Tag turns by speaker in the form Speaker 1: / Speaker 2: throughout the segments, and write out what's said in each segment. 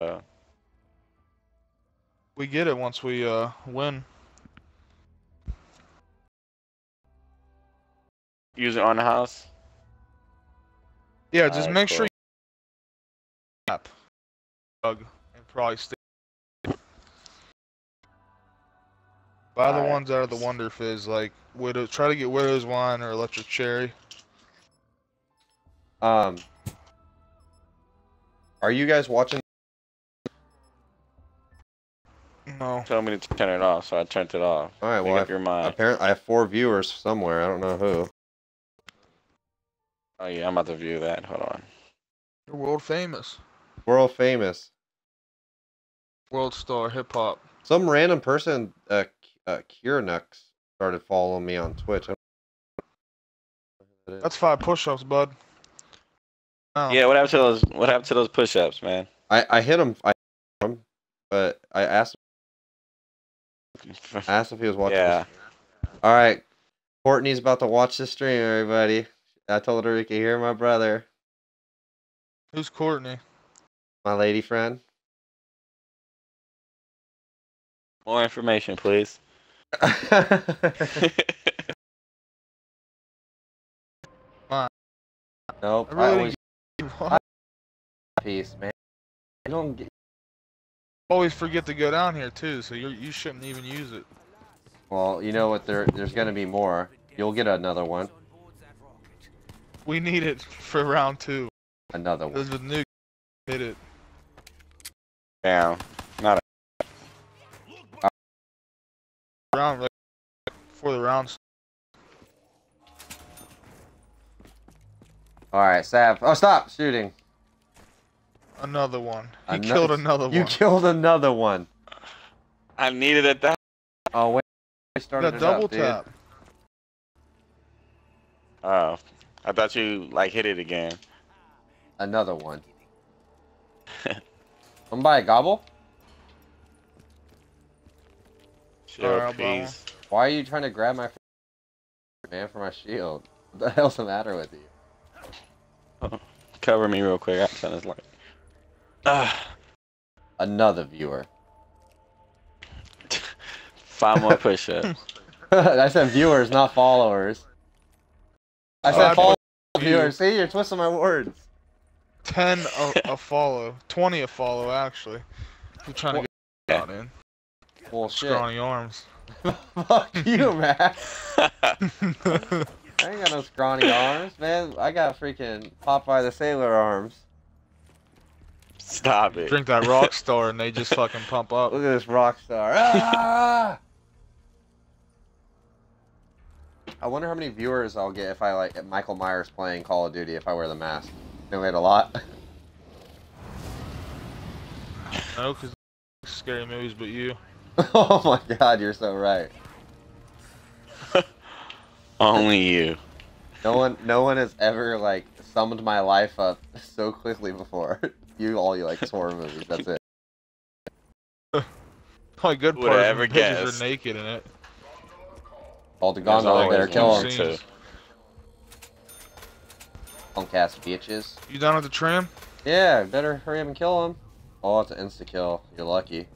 Speaker 1: Uh,
Speaker 2: We get it once we uh win.
Speaker 1: use it on the house.
Speaker 2: Yeah, just
Speaker 1: Alright,
Speaker 2: make
Speaker 1: cool.
Speaker 2: sure you app Doug, and probably stay. Buy the
Speaker 1: Alright.
Speaker 2: ones out of the Wonder Fizz, like Widow. Try to get Widow's Wine or Electric Cherry.
Speaker 3: Um, are you guys watching?
Speaker 2: No.
Speaker 1: Told me to turn it off, so I turned it off.
Speaker 3: All right,
Speaker 1: Make
Speaker 3: well,
Speaker 1: up your mind.
Speaker 3: apparently I have four viewers somewhere. I don't know who.
Speaker 1: Oh yeah, I'm about to view that. Hold on.
Speaker 2: You're world famous.
Speaker 3: World famous.
Speaker 2: World star hip hop.
Speaker 3: Some random person, uh, K- uh, Kiranux, started following me on Twitch. I don't know who that is.
Speaker 2: Five push-ups, bud. Oh.
Speaker 1: Yeah, what happened to those? What happened to those push-ups, man?
Speaker 3: I I hit him. I hit him, but I asked I asked if he was watching.
Speaker 1: yeah.
Speaker 3: All right, Courtney's about to watch the stream. Everybody, I told her we could hear my brother,
Speaker 2: Who's Courtney?
Speaker 3: my lady friend.
Speaker 1: More information, please.
Speaker 3: nope,
Speaker 2: I
Speaker 3: I
Speaker 2: really
Speaker 3: always
Speaker 2: I
Speaker 3: peace, man. You don't get.
Speaker 2: Always forget to go down here too, so you you shouldn't even use it.
Speaker 3: Well, you know what? There, there's gonna be more. You'll get another one.
Speaker 2: We need it for round two.
Speaker 3: Another one.
Speaker 2: Because with nuke, hit it.
Speaker 1: Damn. Not a
Speaker 2: Round right before the round.
Speaker 3: All right, Sav. Oh, stop shooting.
Speaker 2: Another one. He
Speaker 3: Ano-
Speaker 2: killed another
Speaker 3: You
Speaker 2: one.
Speaker 3: You killed another one.
Speaker 1: a... I needed it that.
Speaker 3: Oh wait, I
Speaker 2: You
Speaker 3: started
Speaker 2: got
Speaker 3: it
Speaker 2: double
Speaker 3: up, dude.
Speaker 2: tap.
Speaker 1: Oh, I thought you like hit it again.
Speaker 3: Another one. I'm by a gobble.
Speaker 1: Sure,
Speaker 2: Alright, Obama.
Speaker 1: peace.
Speaker 3: Why are you trying to grab my man for my shield? What the hell's the matter with you?
Speaker 1: Cover me real quick. I'm trying to like. Ah,
Speaker 3: Another viewer.
Speaker 1: five more push-ups.
Speaker 3: I said viewers, not followers. I said
Speaker 1: I
Speaker 3: follow viewers. See, you're twisting my words.
Speaker 2: Ten a, a follow. Twenty a follow actually. We're trying to get
Speaker 1: Yeah.
Speaker 2: out in.
Speaker 3: Well, shit.
Speaker 2: Scrawny arms.
Speaker 3: Fuck you, man. I ain't got no scrawny arms, man. I got freaking Popeye the Sailor arms.
Speaker 1: Stop it.
Speaker 2: Drink that rock star and they just fucking pump up.
Speaker 3: Look at this rock star. Ah! I wonder how many viewers I'll get if I like Michael Myers playing Call of Duty if I wear the mask. I get a lot.
Speaker 2: No, because scary movies, but you.
Speaker 3: oh my god, you're so right.
Speaker 1: Only you.
Speaker 3: No one, no one has ever like summed my life up so quickly before. You all you like horror movies. That's it.
Speaker 2: Only good
Speaker 1: Who'da
Speaker 2: part is
Speaker 1: ever
Speaker 2: when Bitches are naked in it.
Speaker 3: All the
Speaker 1: There's
Speaker 3: Gondor better kill
Speaker 1: one
Speaker 3: him.
Speaker 2: Scenes.
Speaker 1: too.
Speaker 3: Punk ass bitches.
Speaker 2: You done with the tram?
Speaker 3: Yeah, better hurry up and kill him. Oh, it's an insta kill. You're lucky.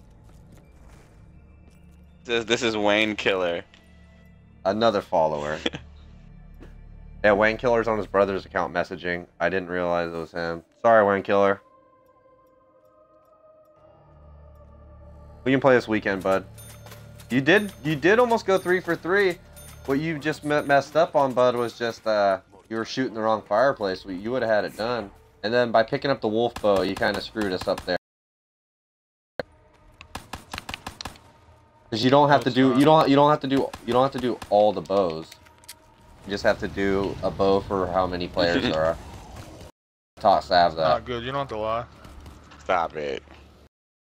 Speaker 1: This, this is Wayne Killer.
Speaker 3: Another follower. yeah, Wayne Killer's on his brother's account messaging. I didn't realize it was him. Sorry, Wayne Killer. We can play this weekend, bud. You did, you did almost go three for three. What you just me- messed up on, bud, was just uh, you were shooting the wrong fireplace. You would have had it done. And then by picking up the wolf bow, you kind of screwed us up there. Because you don't have to do you don't you don't have to do you don't have to do all the bows. You just have to do a bow for how many players there are. Taught Sav that.
Speaker 2: Not good. You don't have to lie.
Speaker 1: Stop it.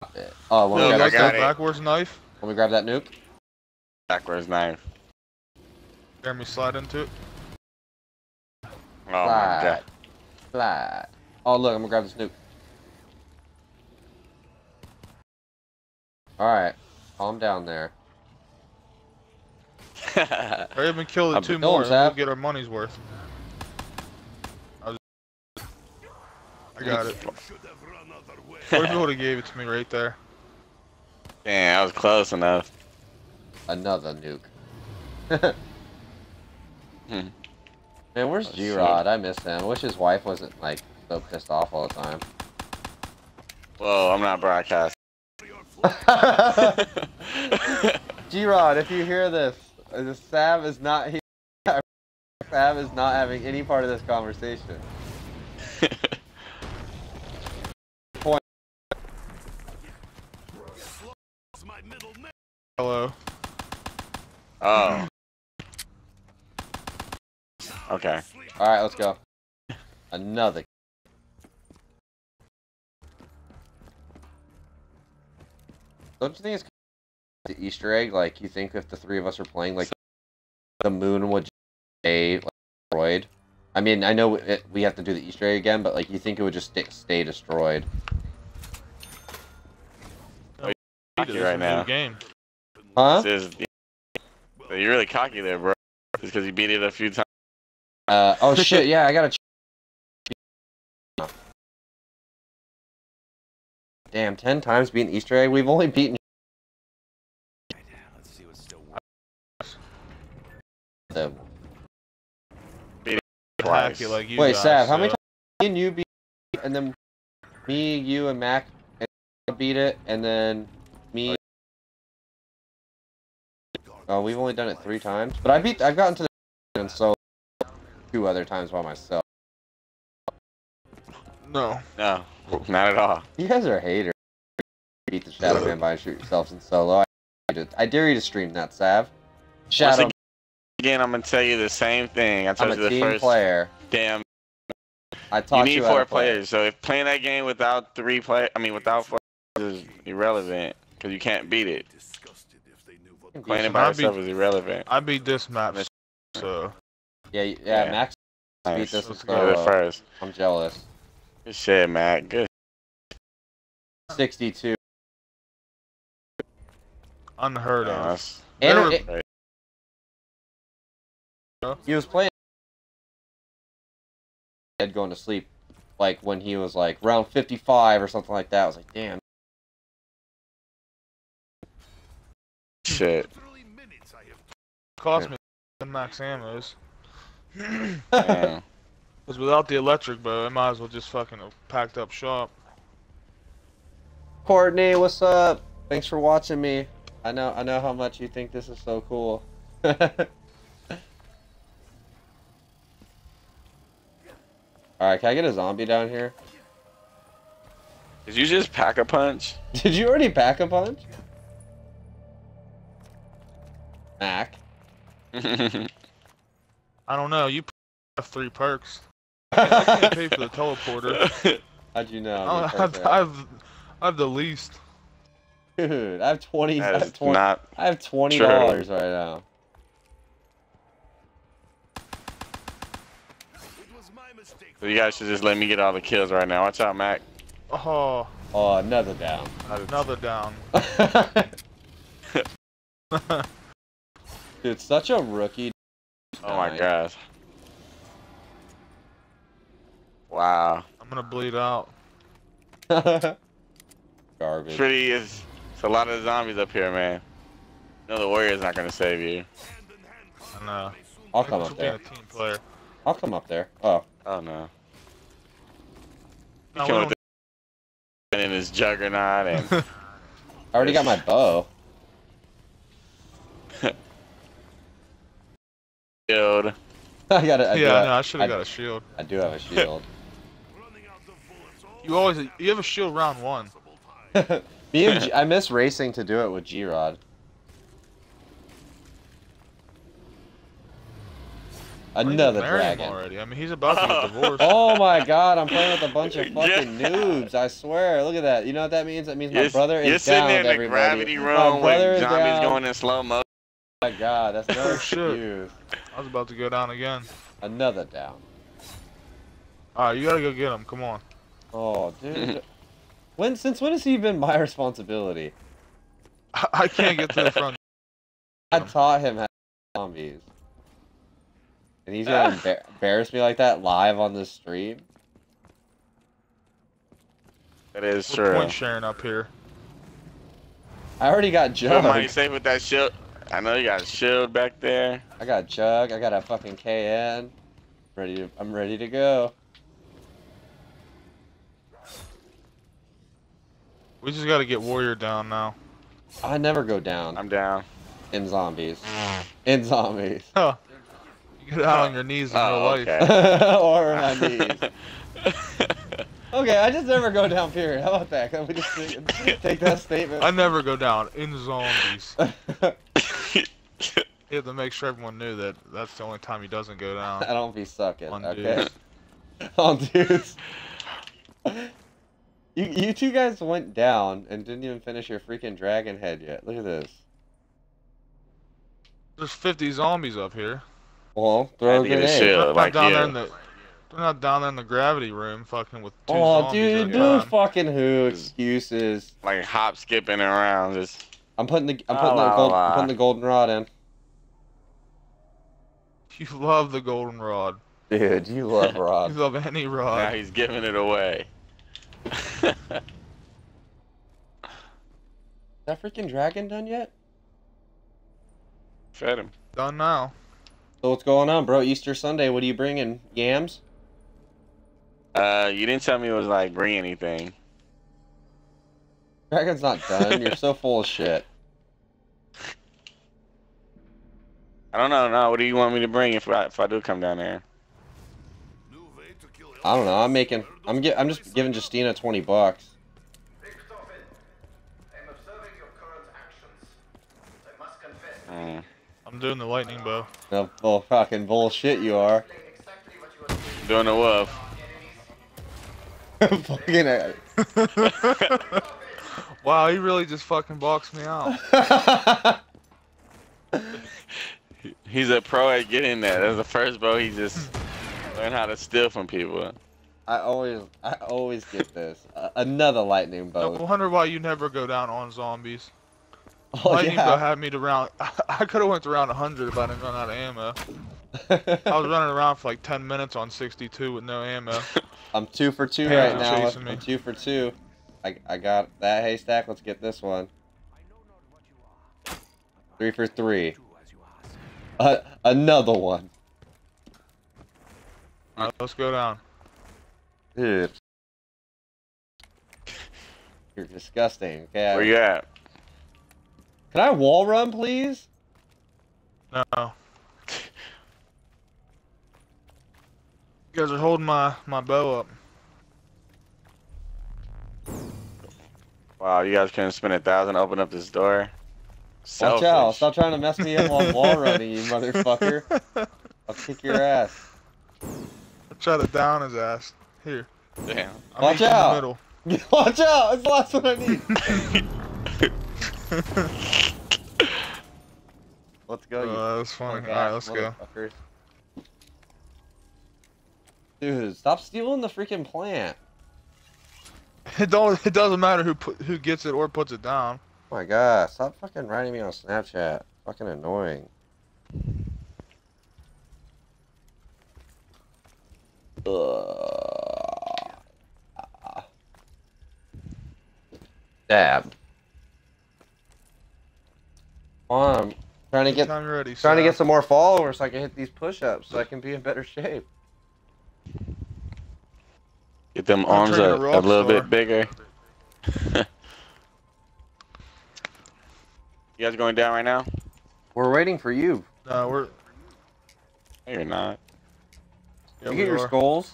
Speaker 3: Uh, oh, let me,
Speaker 1: Look,
Speaker 2: you
Speaker 3: grab
Speaker 1: I
Speaker 2: like
Speaker 3: that,
Speaker 1: got
Speaker 2: that backwards knife?
Speaker 3: let me grab that nuke.
Speaker 1: Backwards knife.
Speaker 2: Jeremy slide into it.
Speaker 1: Oh my god.
Speaker 3: Slide. Oh look, I'm gonna grab this nuke. Alright. Calm down there.
Speaker 2: Hurry up and kill the
Speaker 1: I'm-
Speaker 2: two
Speaker 3: Kill
Speaker 2: more
Speaker 3: him,
Speaker 2: we'll get our money's worth. I, was... I got it. What if you would have gave it to me right there?
Speaker 1: Damn, I was close enough.
Speaker 3: Another nuke.
Speaker 1: Hmm.
Speaker 3: Man, where's
Speaker 1: Oh,
Speaker 3: G Rod? I miss him. I wish his wife wasn't like so pissed off all the time.
Speaker 1: Whoa, I'm not broadcasting.
Speaker 3: G Rod, if you hear this, uh, Sav is not here. Sav is not having any part of this conversation.
Speaker 1: Oh. Okay.
Speaker 3: All right, let's go. Another. Don't you think it's the Easter egg? Like, you think if the three of us are playing, like, the moon would stay like, destroyed? I mean, I know it, we have to do the Easter egg again, but like, you think it would just stay, stay destroyed?
Speaker 1: Cocky
Speaker 2: This is
Speaker 1: right now.
Speaker 2: Game.
Speaker 3: Huh?
Speaker 1: This is- You're really cocky there, bro. Just because you beat it a few times.
Speaker 3: Uh, oh shit! Yeah, I gotta. Damn, ten times beating Easter egg. We've only beaten. Let's see what's
Speaker 1: Twice.
Speaker 2: Hacky like you
Speaker 3: Wait,
Speaker 2: guys,
Speaker 3: Sav, how many times me and you beat, and then me, you, and Mac and beat it, and then Oh, we've only done it three times, but I beat. I've gotten to the and so two other times by myself.
Speaker 2: No.
Speaker 1: No, not at all.
Speaker 3: You guys are haters. Beat the Shadow Man by and shoot yourselves in solo. I, dare you to- I dare you to stream that, Sav. Shadow.
Speaker 1: Once again, I'm gonna tell you the same thing. I
Speaker 3: I'm
Speaker 1: told
Speaker 3: a
Speaker 1: you the
Speaker 3: team
Speaker 1: first
Speaker 3: player.
Speaker 1: damn.
Speaker 3: I
Speaker 1: You
Speaker 3: taught
Speaker 1: need
Speaker 3: you, how
Speaker 1: four
Speaker 3: to play.
Speaker 1: players. So if playing that game without three players, I mean without four is irrelevant because you can't beat it. Playing it by
Speaker 2: I'd
Speaker 1: yourself is irrelevant.
Speaker 2: I beat this map, so
Speaker 3: Yeah, yeah,
Speaker 1: Yeah.
Speaker 3: Max beat this in
Speaker 2: Let's
Speaker 1: You did first.
Speaker 3: I'm jealous.
Speaker 1: Good shit, Matt. Good.
Speaker 3: 62.
Speaker 2: unheard
Speaker 1: Yeah,
Speaker 2: of.
Speaker 3: And
Speaker 2: Never-
Speaker 3: it- he was playing. Dead going to sleep, like when he was like round 55 or something like that. I was like, damn.
Speaker 1: Shit.
Speaker 2: Cost me the max ammos.
Speaker 1: Damn.
Speaker 2: Because without the electric bow, I might as well just fucking have packed up shop.
Speaker 3: Courtney, what's up? Thanks for watching me. I know, I know how much you think this is so cool. All right, can I get a zombie down here?
Speaker 1: Did you just pack a punch?
Speaker 3: Did you already pack a punch? Mac.
Speaker 2: I don't know. You have three perks. I can't pay for the teleporter.
Speaker 3: How'd you know?
Speaker 2: I have, I have, I have the least.
Speaker 3: Dude, I have twenty. I have twenty.
Speaker 1: not.
Speaker 3: I have twenty dollars right now.
Speaker 1: So you guys should just let me get all the kills right now. Watch out, Mac.
Speaker 2: Oh,
Speaker 3: Oh, another down.
Speaker 2: another down.
Speaker 3: Dude, such a rookie.
Speaker 1: Oh my god. Wow.
Speaker 2: I'm gonna bleed out.
Speaker 3: Garbage.
Speaker 1: Pretty is. It's a lot of zombies up here, man. No, the warrior's not gonna save you.
Speaker 2: And, uh,
Speaker 3: I'll come up there.
Speaker 2: team player.
Speaker 3: I'll come up there. Oh,
Speaker 1: Oh no. He
Speaker 2: No, we
Speaker 1: came
Speaker 2: don't-
Speaker 1: with the in his juggernaut and
Speaker 3: I already got my bow.
Speaker 1: shield.
Speaker 3: I got it. I do
Speaker 2: yeah, no, I should have got a shield.
Speaker 3: I do have a shield.
Speaker 2: You always, you have a shield round one.
Speaker 3: Me and G- I miss racing to do it with G Rod. Another dragon.
Speaker 2: already. I mean, he's about to get divorced.
Speaker 3: Oh my god, I'm playing with a bunch of fucking
Speaker 1: Yeah.
Speaker 3: noobs, I swear. Look at that. You know what that means? That means my
Speaker 1: You're,
Speaker 3: brother
Speaker 1: you're
Speaker 3: is
Speaker 1: sitting
Speaker 3: down
Speaker 1: there
Speaker 3: with
Speaker 1: in the
Speaker 3: everybody.
Speaker 1: gravity
Speaker 3: my
Speaker 1: room
Speaker 3: brother
Speaker 1: with
Speaker 3: is
Speaker 1: zombies
Speaker 3: down.
Speaker 1: going in slow motion.
Speaker 3: Oh my god, that's no
Speaker 2: Oh, shit.
Speaker 3: excuse.
Speaker 2: I was about to go down again.
Speaker 3: Another down.
Speaker 2: Alright, you gotta go get him. Come on.
Speaker 3: Oh, dude. when since when has he been my responsibility?
Speaker 2: I, I can't get to the front.
Speaker 3: I taught him how to zombies. And he's gonna embar- embarrass me like that live on the stream?
Speaker 1: That is
Speaker 2: We're
Speaker 1: true.
Speaker 2: point sharing up here.
Speaker 3: I already got
Speaker 1: Put money
Speaker 3: Jug.
Speaker 1: safe with that shield. I know you got a shield back there.
Speaker 3: I got Jug. I got a fucking KN. Ready to, I'm ready to go.
Speaker 2: We just gotta get Warrior down now.
Speaker 3: I never go down
Speaker 1: I'm down.
Speaker 3: in zombies. In zombies.
Speaker 2: Huh. You get out on your knees in real
Speaker 1: Oh,
Speaker 2: life.
Speaker 1: okay.
Speaker 3: or my knees. Okay, I just never go down. Period. How about that? Can we just take, take that statement?
Speaker 2: I never go down in zombies. You have to make sure everyone knew that that's the only time he doesn't go down.
Speaker 3: I don't be sucking.
Speaker 2: On
Speaker 3: okay.
Speaker 2: dudes.
Speaker 3: On dudes. You you two guys went down and didn't even finish your freaking dragon head yet. Look at this.
Speaker 2: There's 50 zombies up here.
Speaker 3: Well, throw a
Speaker 1: to get a
Speaker 3: grenade.
Speaker 1: shield.
Speaker 2: They're not
Speaker 1: like
Speaker 2: down there
Speaker 1: you.
Speaker 2: in the. They're not down there in the gravity room, fucking with two
Speaker 3: Oh,
Speaker 2: zombies
Speaker 3: dude,
Speaker 2: at
Speaker 3: no fucking who excuses.
Speaker 1: Like hop skipping around. Just
Speaker 3: I'm putting the I'm
Speaker 1: Ah,
Speaker 3: putting the
Speaker 1: la,
Speaker 3: gold. I'm putting the goldenrod in.
Speaker 2: You love the goldenrod.
Speaker 3: Dude, you love rod.
Speaker 2: You love any
Speaker 1: now
Speaker 2: rod.
Speaker 1: he's giving it away.
Speaker 3: that freaking dragon done yet?
Speaker 1: Fed him.
Speaker 2: Done now.
Speaker 3: So what's going on, bro? Easter Sunday. What are you bringing? Yams?
Speaker 1: Uh, you didn't tell me it was like bring anything.
Speaker 3: Dragon's not done. You're so full of shit.
Speaker 1: I don't know. No, what do you want me to bring if I if I do come down there?
Speaker 3: I don't know. I'm making. I'm get. I'm just giving Justina twenty bucks.
Speaker 4: I'm observing your current actions. I must confess,
Speaker 1: Mm.
Speaker 2: I'm doing the lightning bow.
Speaker 3: No bull fucking bullshit you are.
Speaker 4: exactly what you are doing.
Speaker 1: Doing a wolf.
Speaker 3: Fucking.
Speaker 2: Wow, he really just fucking boxed me out.
Speaker 1: He's a pro at getting that. That's the first bow he just learned how to steal from people.
Speaker 3: I always, I always get this. Uh, another lightning
Speaker 2: I wonder why you never go down on zombies.
Speaker 3: Oh
Speaker 2: lightning bow
Speaker 3: yeah.
Speaker 2: had me to round. I could have went to round 100 if I didn't run out of ammo. I was running around for like 10 minutes on 62 with no ammo.
Speaker 3: I'm two for two
Speaker 2: Panthers
Speaker 3: right now. I'm two for two. I, I got that haystack. Let's get this one. Three for three. Uh, another one.
Speaker 2: Alright, let's go down.
Speaker 3: Dude. You're disgusting. Okay. I-
Speaker 1: Where you at?
Speaker 3: Can I wall run, please?
Speaker 2: No. You guys are holding my, my bow up.
Speaker 1: Wow, you guys couldn't spend a thousand to open up this door.
Speaker 3: Watch out. Stop trying to mess me up on wall running, you motherfucker. I'll kick your ass.
Speaker 2: I tried to down his ass. Here.
Speaker 1: Damn.
Speaker 2: I'm
Speaker 3: Watch
Speaker 2: in
Speaker 3: out.
Speaker 2: the middle.
Speaker 3: Watch out! It's the last one I need. Let's go, you
Speaker 2: Uh, that was funny.
Speaker 3: punk
Speaker 2: Alright, let's go.
Speaker 3: Dude, stop stealing the freaking plant.
Speaker 2: It don't. It doesn't matter who put, who gets it or puts it down.
Speaker 3: Oh my god, stop fucking writing me on Snapchat. Fucking annoying. Ugh. Dab. On, I'm trying to get
Speaker 2: ready.
Speaker 3: trying to get some more followers so I can hit these push-ups so I can be in better shape.
Speaker 1: Get them arms
Speaker 2: turn you
Speaker 1: up a little
Speaker 2: Rockstar.
Speaker 1: bit bigger. you guys going down right now?
Speaker 3: We're waiting for you.
Speaker 2: No, we're.
Speaker 1: No, you're not.
Speaker 2: Yeah,
Speaker 3: you
Speaker 2: we
Speaker 3: get your
Speaker 2: are.
Speaker 3: skulls.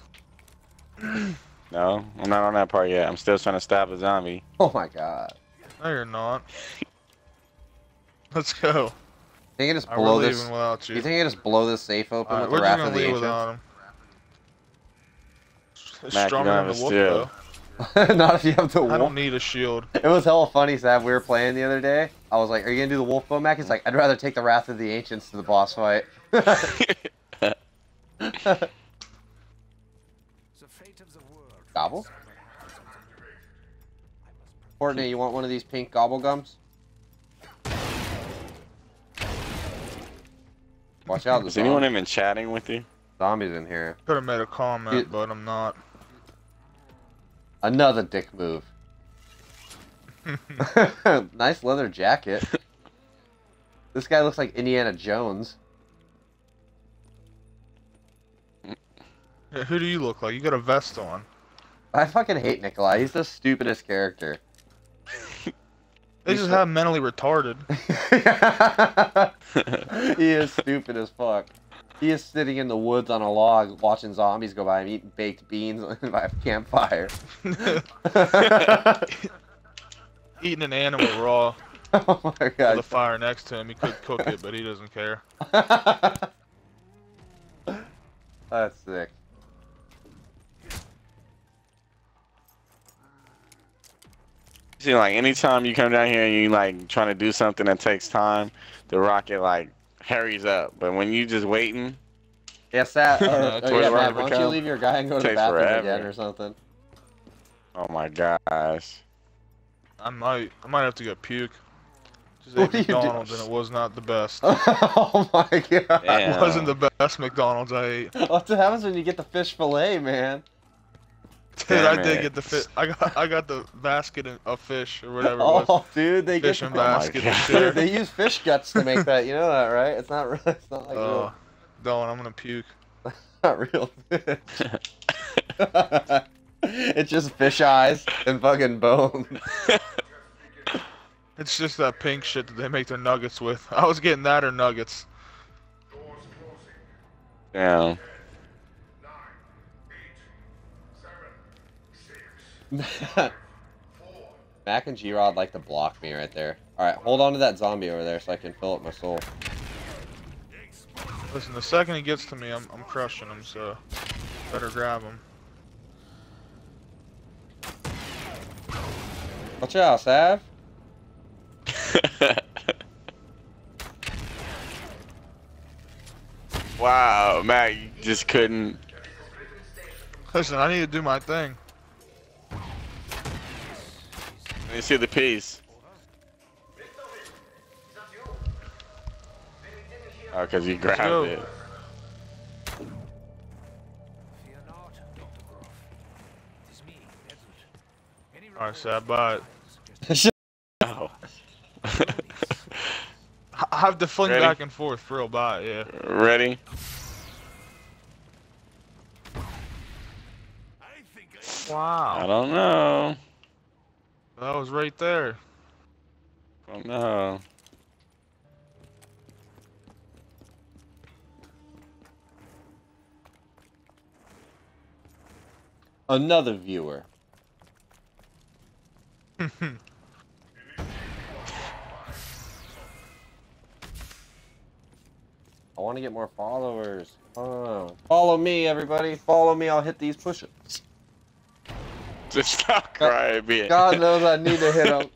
Speaker 1: No, I'm not on that part yet. I'm still trying to stop a zombie.
Speaker 3: Oh my god.
Speaker 2: No, you're not. Let's go.
Speaker 3: You Think you just
Speaker 2: I
Speaker 3: blow
Speaker 2: we're
Speaker 3: this?
Speaker 2: leaving without you.
Speaker 3: You think you just blow this safe open
Speaker 2: Alright,
Speaker 3: with
Speaker 2: we're
Speaker 3: the
Speaker 2: just
Speaker 3: wrath of
Speaker 2: gonna
Speaker 3: the
Speaker 2: leave
Speaker 3: ancients?
Speaker 2: without him. It's
Speaker 1: Mac, you
Speaker 2: stronger
Speaker 1: don't
Speaker 2: than the
Speaker 1: a
Speaker 2: wolf,
Speaker 1: shield.
Speaker 2: though.
Speaker 3: Not if you have the wolf.
Speaker 2: I don't need a shield.
Speaker 3: It was hella funny, Sam. We were playing the other day. I was like, "Are you gonna do the wolf bow, Mac?" He's like, "I'd rather take the wrath of the ancients to the boss fight." Gobble. Courtney, you want one of these pink gobble gums? Watch out,
Speaker 1: Is
Speaker 3: there's
Speaker 1: anyone even chatting with you?
Speaker 3: zombies in here.
Speaker 2: Could have made a comment,
Speaker 3: Dude.
Speaker 2: but I'm not.
Speaker 3: Another dick move. nice leather jacket. this guy looks like Indiana Jones.
Speaker 2: Yeah, Who do you look like? You got a vest on.
Speaker 3: I fucking hate Nikolai. He's the stupidest character.
Speaker 2: They
Speaker 3: You
Speaker 2: just have mentally retarded.
Speaker 3: he is stupid as fuck. He is sitting in the woods on a log watching zombies go by him eating baked beans by a campfire.
Speaker 2: Eating an animal raw
Speaker 3: oh my
Speaker 2: with a fire next to him. He could cook it, but he doesn't care.
Speaker 3: That's sick.
Speaker 1: See, like anytime you come down here and you like trying to do something that takes time, the rocket like hurries up. But when you just waiting,
Speaker 3: Yeah, Sat. Or,
Speaker 2: That's
Speaker 3: or yeah, Matt, why don't you leave your guy and go to the bathroom
Speaker 1: forever.
Speaker 3: again or something?
Speaker 1: oh my gosh.
Speaker 2: I might, I might have to get puke. Just
Speaker 3: What
Speaker 2: ate
Speaker 3: do you do?
Speaker 2: McDonald's and it was not the best.
Speaker 3: oh my god.
Speaker 1: Damn.
Speaker 2: It wasn't the best McDonald's I ate.
Speaker 3: What happens when you get the fish fillet, man?
Speaker 2: Dude, I
Speaker 1: Damn
Speaker 2: did
Speaker 1: it.
Speaker 2: get the fish. I got, I got the basket of- of fish or whatever it oh, was.
Speaker 3: Oh, dude, they
Speaker 2: Fish
Speaker 3: get
Speaker 2: and
Speaker 1: Oh my
Speaker 2: basket
Speaker 1: God.
Speaker 3: Dude, they use fish guts to make that. You know that, right? It's not. real- It's not like
Speaker 2: Oh,
Speaker 3: real,
Speaker 2: don't. I'm gonna puke.
Speaker 3: not real fish. it's just fish eyes and fucking bone.
Speaker 2: It's just that pink shit that they make their nuggets with. I was getting that or nuggets.
Speaker 4: Doors closing.
Speaker 1: Damn.
Speaker 4: Nine, eight, seven, six, four.
Speaker 3: Mac and G-Rod like to block me right there. All right, hold on to that zombie over there so I can fill up my soul.
Speaker 2: Listen, the second he gets to me, I'm, I'm crushing him. So, better grab him.
Speaker 3: Watch out, Sav.
Speaker 1: wow, Matt, you just couldn't.
Speaker 2: Listen, I need to do my thing.
Speaker 1: Me see the piece. Oh, cause you grabbed it.
Speaker 5: Fear not, Dr. Groph. It is me, Edward. Any
Speaker 2: All right, so I buy it.
Speaker 1: Oh.
Speaker 2: I have to fling
Speaker 1: Ready?
Speaker 2: back and forth for real. It, yeah.
Speaker 1: Ready?
Speaker 2: Wow.
Speaker 1: I don't know.
Speaker 2: That was right there.
Speaker 1: Oh don't.
Speaker 3: Another viewer. I want to get more followers. Oh, follow me, everybody. Follow me. I'll hit these push-ups.
Speaker 1: Just stop uh, crying, bitch.
Speaker 3: God knows I need to hit him.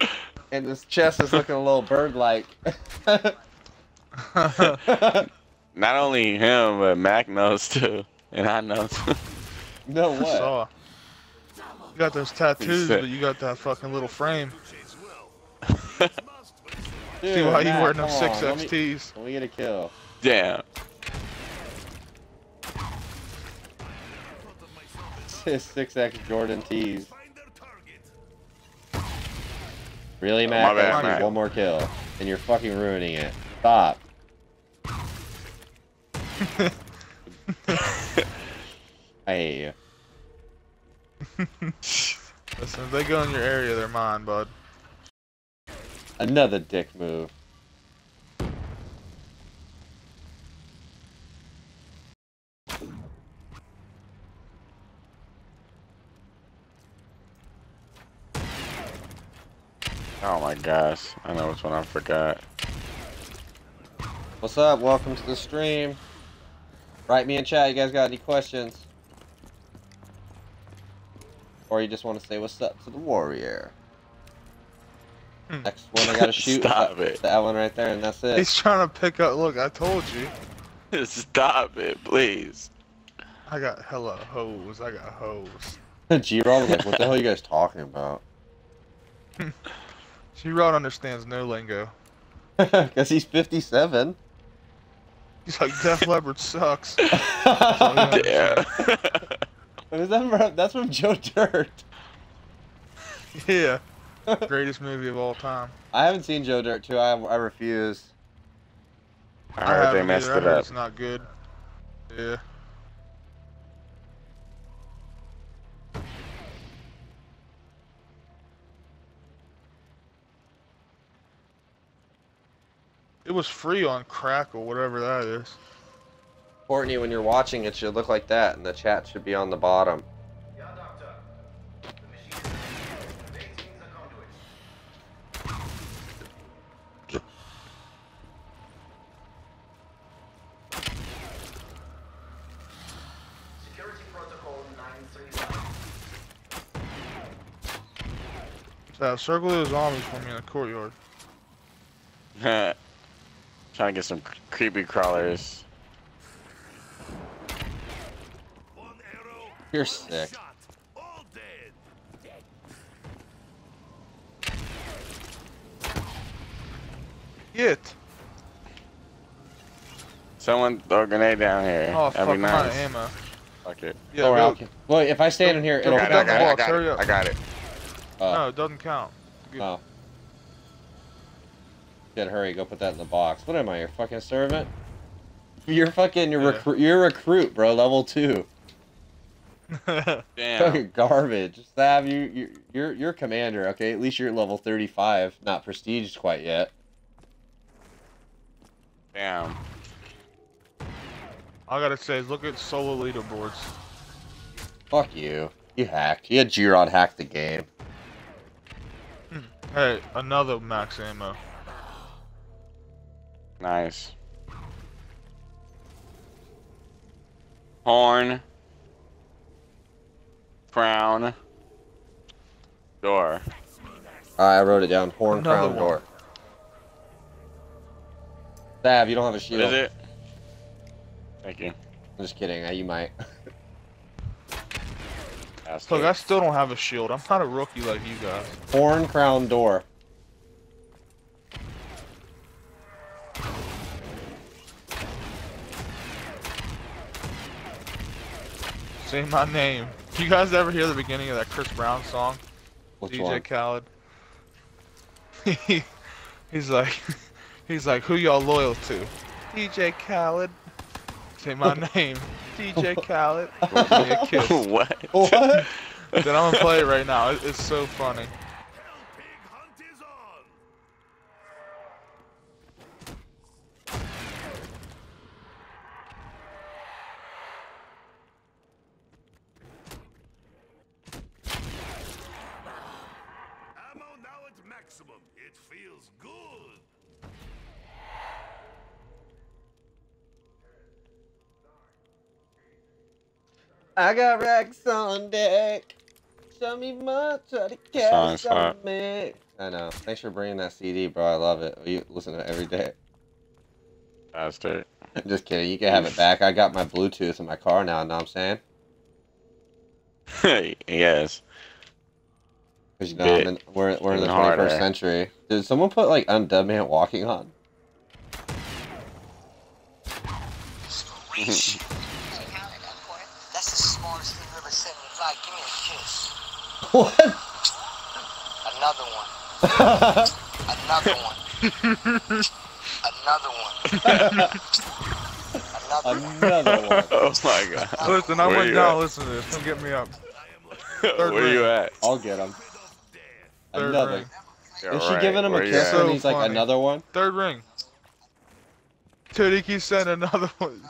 Speaker 3: And his chest is looking a little bird-like.
Speaker 1: Not only him, but Mac knows too, and I know too.
Speaker 3: no what?
Speaker 2: Saw. You got those tattoos, but you got that fucking little frame.
Speaker 3: Dude,
Speaker 2: See why you
Speaker 3: Matt,
Speaker 2: wearing them six
Speaker 3: on, let me-
Speaker 2: XTs?
Speaker 3: Let me get a kill.
Speaker 1: Damn.
Speaker 3: His 6X Jordan tees. Really, oh, Matt?
Speaker 1: my bad,
Speaker 3: I
Speaker 1: Matt.
Speaker 3: One more kill. And you're fucking ruining it. Stop. I hate you.
Speaker 2: Listen, if they go in your area, they're mine, bud.
Speaker 3: Another dick move.
Speaker 1: My gosh. I know which one I forgot.
Speaker 3: What's up? Welcome to the stream. Write me in chat. You guys got any questions? Or you just want to say what's up to the warrior?
Speaker 2: Hmm.
Speaker 3: Next one I gotta shoot.
Speaker 1: Stop
Speaker 3: that,
Speaker 1: it.
Speaker 3: That one right there, and that's it.
Speaker 2: He's trying to pick up. Look, I told you.
Speaker 1: Stop it, please.
Speaker 2: I got hella hoes. I got hoes.
Speaker 3: G-Roll was like, what the hell are you guys talking about?
Speaker 2: G-Rod understands no lingo.
Speaker 3: Because he's 57.
Speaker 2: He's like, Def Leppard sucks.
Speaker 3: Who's
Speaker 1: Damn.
Speaker 3: that from? That's from Joe Dirt.
Speaker 2: Yeah. Greatest movie of all time.
Speaker 3: I haven't seen Joe Dirt 2. I, I refuse.
Speaker 1: I heard they
Speaker 2: haven't
Speaker 1: messed
Speaker 2: either. I
Speaker 1: it
Speaker 2: heard
Speaker 1: up.
Speaker 2: It's not good. Yeah. It was free on Crackle, whatever that is.
Speaker 3: Courtney, when you're watching, it should look like that, and the chat should be on the bottom.
Speaker 4: Yeah, Doctor. The machine is the 18's a conduit. Security protocol 935.
Speaker 2: So circle those zombies for me in the courtyard.
Speaker 1: Trying to get some creepy crawlers.
Speaker 5: One arrow,
Speaker 3: You're
Speaker 5: one
Speaker 3: sick.
Speaker 5: shot.
Speaker 2: Get!
Speaker 1: Someone throw a grenade down here.
Speaker 2: Oh
Speaker 1: That'd
Speaker 2: fuck,
Speaker 1: be
Speaker 2: I'm out of
Speaker 1: nice.
Speaker 2: ammo.
Speaker 1: Fuck it.
Speaker 2: Yeah,
Speaker 3: Don't worry,
Speaker 2: go-
Speaker 3: I'll keep- Well, if I stand in here, it'll.
Speaker 1: I got it, I got it, I got
Speaker 2: hurry
Speaker 1: it.
Speaker 2: up.
Speaker 1: I got it.
Speaker 3: Uh,
Speaker 2: no, it doesn't count. Good.
Speaker 3: Oh. Good, hurry, go put that in the box. What am I, your fucking servant? You're fucking, you're,
Speaker 2: Yeah.
Speaker 3: recruit, you're recruit, bro, level two.
Speaker 1: Damn.
Speaker 3: Fucking garbage. Sav, you, you, you're, you're commander, okay? At least you're level 35, not prestige quite yet.
Speaker 1: Damn.
Speaker 2: I gotta say, look at solo leaderboards.
Speaker 3: Fuck you. You hacked. You had G-Rod hack the game. Hmm.
Speaker 2: Hey, another max ammo.
Speaker 1: Nice. Horn. Crown. Door.
Speaker 3: Alright, I wrote it down. Horn,
Speaker 2: Another
Speaker 3: crown,
Speaker 2: one.
Speaker 3: door. Sav, you don't have a shield.
Speaker 1: is it? Thank you.
Speaker 3: I'm just kidding. uh, You might.
Speaker 2: Look. I still don't have a shield. I'm not a rookie like you guys.
Speaker 3: Horn, crown, door.
Speaker 2: Say my name. You guys ever hear the beginning of that Chris Brown song?
Speaker 3: Which
Speaker 2: DJ
Speaker 3: one?
Speaker 2: Khaled. he's like, he's like, who y'all loyal to? DJ Khaled. Say my name. DJ Khaled. Give me a kiss.
Speaker 1: what?
Speaker 3: What?
Speaker 2: Then I'm gonna play it right now. It- It's so funny.
Speaker 3: I got racks on deck. Show me much, try to catch
Speaker 1: Song slap.
Speaker 3: on me. I know. Thanks for bringing that CD, bro. I love it. You listen to it every day.
Speaker 1: Bastard.
Speaker 3: I'm Just kidding. You can have it back. I got my Bluetooth in my car now. You Know what I'm saying?
Speaker 1: Hey, yes.
Speaker 3: Because you know in, we're we're in the 21st
Speaker 1: harder.
Speaker 3: century. Did someone put like Undead Man Walking on?
Speaker 6: Reach. That's the smallest thing you ever said in your life. Give me a kiss.
Speaker 3: What?
Speaker 6: Another one. Another one. Another one. Another one.
Speaker 3: Another one.
Speaker 1: oh my god.
Speaker 2: Listen, I
Speaker 1: Where
Speaker 2: went
Speaker 1: you
Speaker 2: down. Listen to this. Don't get me up. Third
Speaker 1: Where you at?
Speaker 3: I'll get him.
Speaker 2: Third
Speaker 3: Another.
Speaker 2: ring.
Speaker 1: Yeah,
Speaker 3: Is she
Speaker 1: right.
Speaker 3: giving him
Speaker 1: Where
Speaker 3: a kiss
Speaker 1: at?
Speaker 3: and
Speaker 2: So
Speaker 3: he's like
Speaker 2: funny.
Speaker 3: another one?
Speaker 2: Third ring. Dude, he keeps saying another one.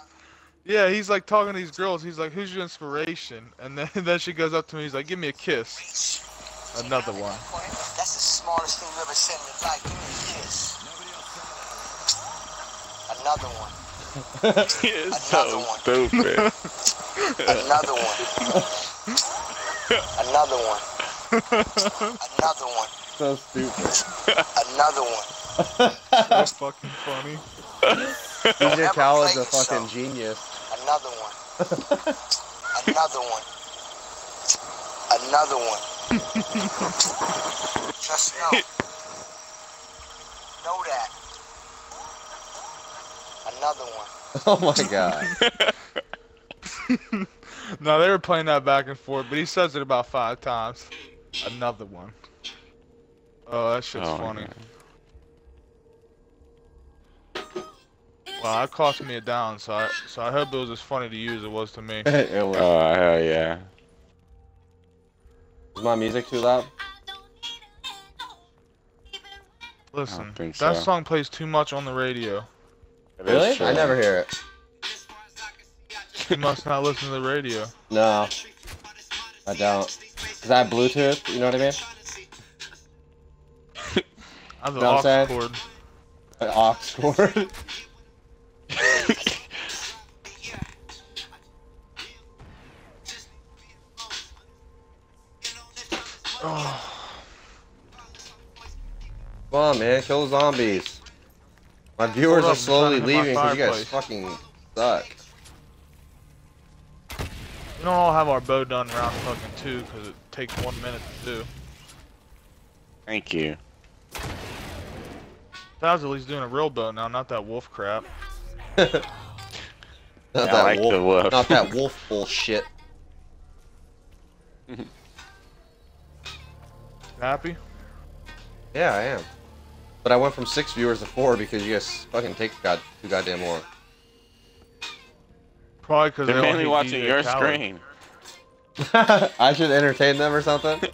Speaker 2: Yeah, he's like talking to these girls. He's like, "Who's your inspiration?" And then then she goes up to me. He's like, "Give me a kiss." Another one.
Speaker 6: That's the smartest thing you ever said in your life. Give me a kiss. Another one.
Speaker 1: He is
Speaker 6: Another
Speaker 1: so
Speaker 6: one.
Speaker 1: stupid.
Speaker 6: Another one. Another one. Another one.
Speaker 3: So stupid.
Speaker 6: Another one.
Speaker 2: That's fucking funny.
Speaker 3: DJ
Speaker 6: Never
Speaker 3: Khaled's
Speaker 6: play
Speaker 3: a fucking
Speaker 6: yourself.
Speaker 3: genius.
Speaker 6: Another one. Another one. Another one. Just know. Know that. Another one.
Speaker 3: Oh my god.
Speaker 2: No, they were playing that back and forth, but he says it about five times. Another one. Oh, that shit's
Speaker 1: Oh,
Speaker 2: funny.
Speaker 1: God.
Speaker 2: Wow, that cost me a down, so I so I hope it was as funny to you as it was to me.
Speaker 3: it was.
Speaker 1: Oh hell yeah.
Speaker 3: Is my music too loud?
Speaker 2: Listen, that
Speaker 1: so.
Speaker 2: song plays too much on the radio.
Speaker 3: Really? I never hear it.
Speaker 2: You must not listen to the radio.
Speaker 3: No, I don't. Cause I have Bluetooth. You know what I mean?
Speaker 2: I have the
Speaker 3: Know what I'm
Speaker 2: aux
Speaker 3: saying?
Speaker 2: cord.
Speaker 3: An aux cord.
Speaker 2: Oh,
Speaker 3: Come on, man, kill the zombies. My viewers
Speaker 2: up,
Speaker 3: are slowly
Speaker 2: trying to hit my
Speaker 3: leaving because you guys fucking suck.
Speaker 2: we don't all have our bow done round fucking two because it takes one minute to do.
Speaker 1: Thank you.
Speaker 2: That was at least doing a real bow now, not that wolf crap.
Speaker 3: Not
Speaker 1: Yeah,
Speaker 3: that
Speaker 1: like
Speaker 3: wolf.
Speaker 1: wolf.
Speaker 3: Not that wolf bullshit.
Speaker 2: Happy?
Speaker 3: Yeah, I am. But I went from six viewers to four because you guys fucking take god too goddamn long.
Speaker 2: Probably because
Speaker 1: They're
Speaker 2: they
Speaker 1: mainly watching your
Speaker 2: Khaled.
Speaker 1: screen.
Speaker 3: I should entertain them or something.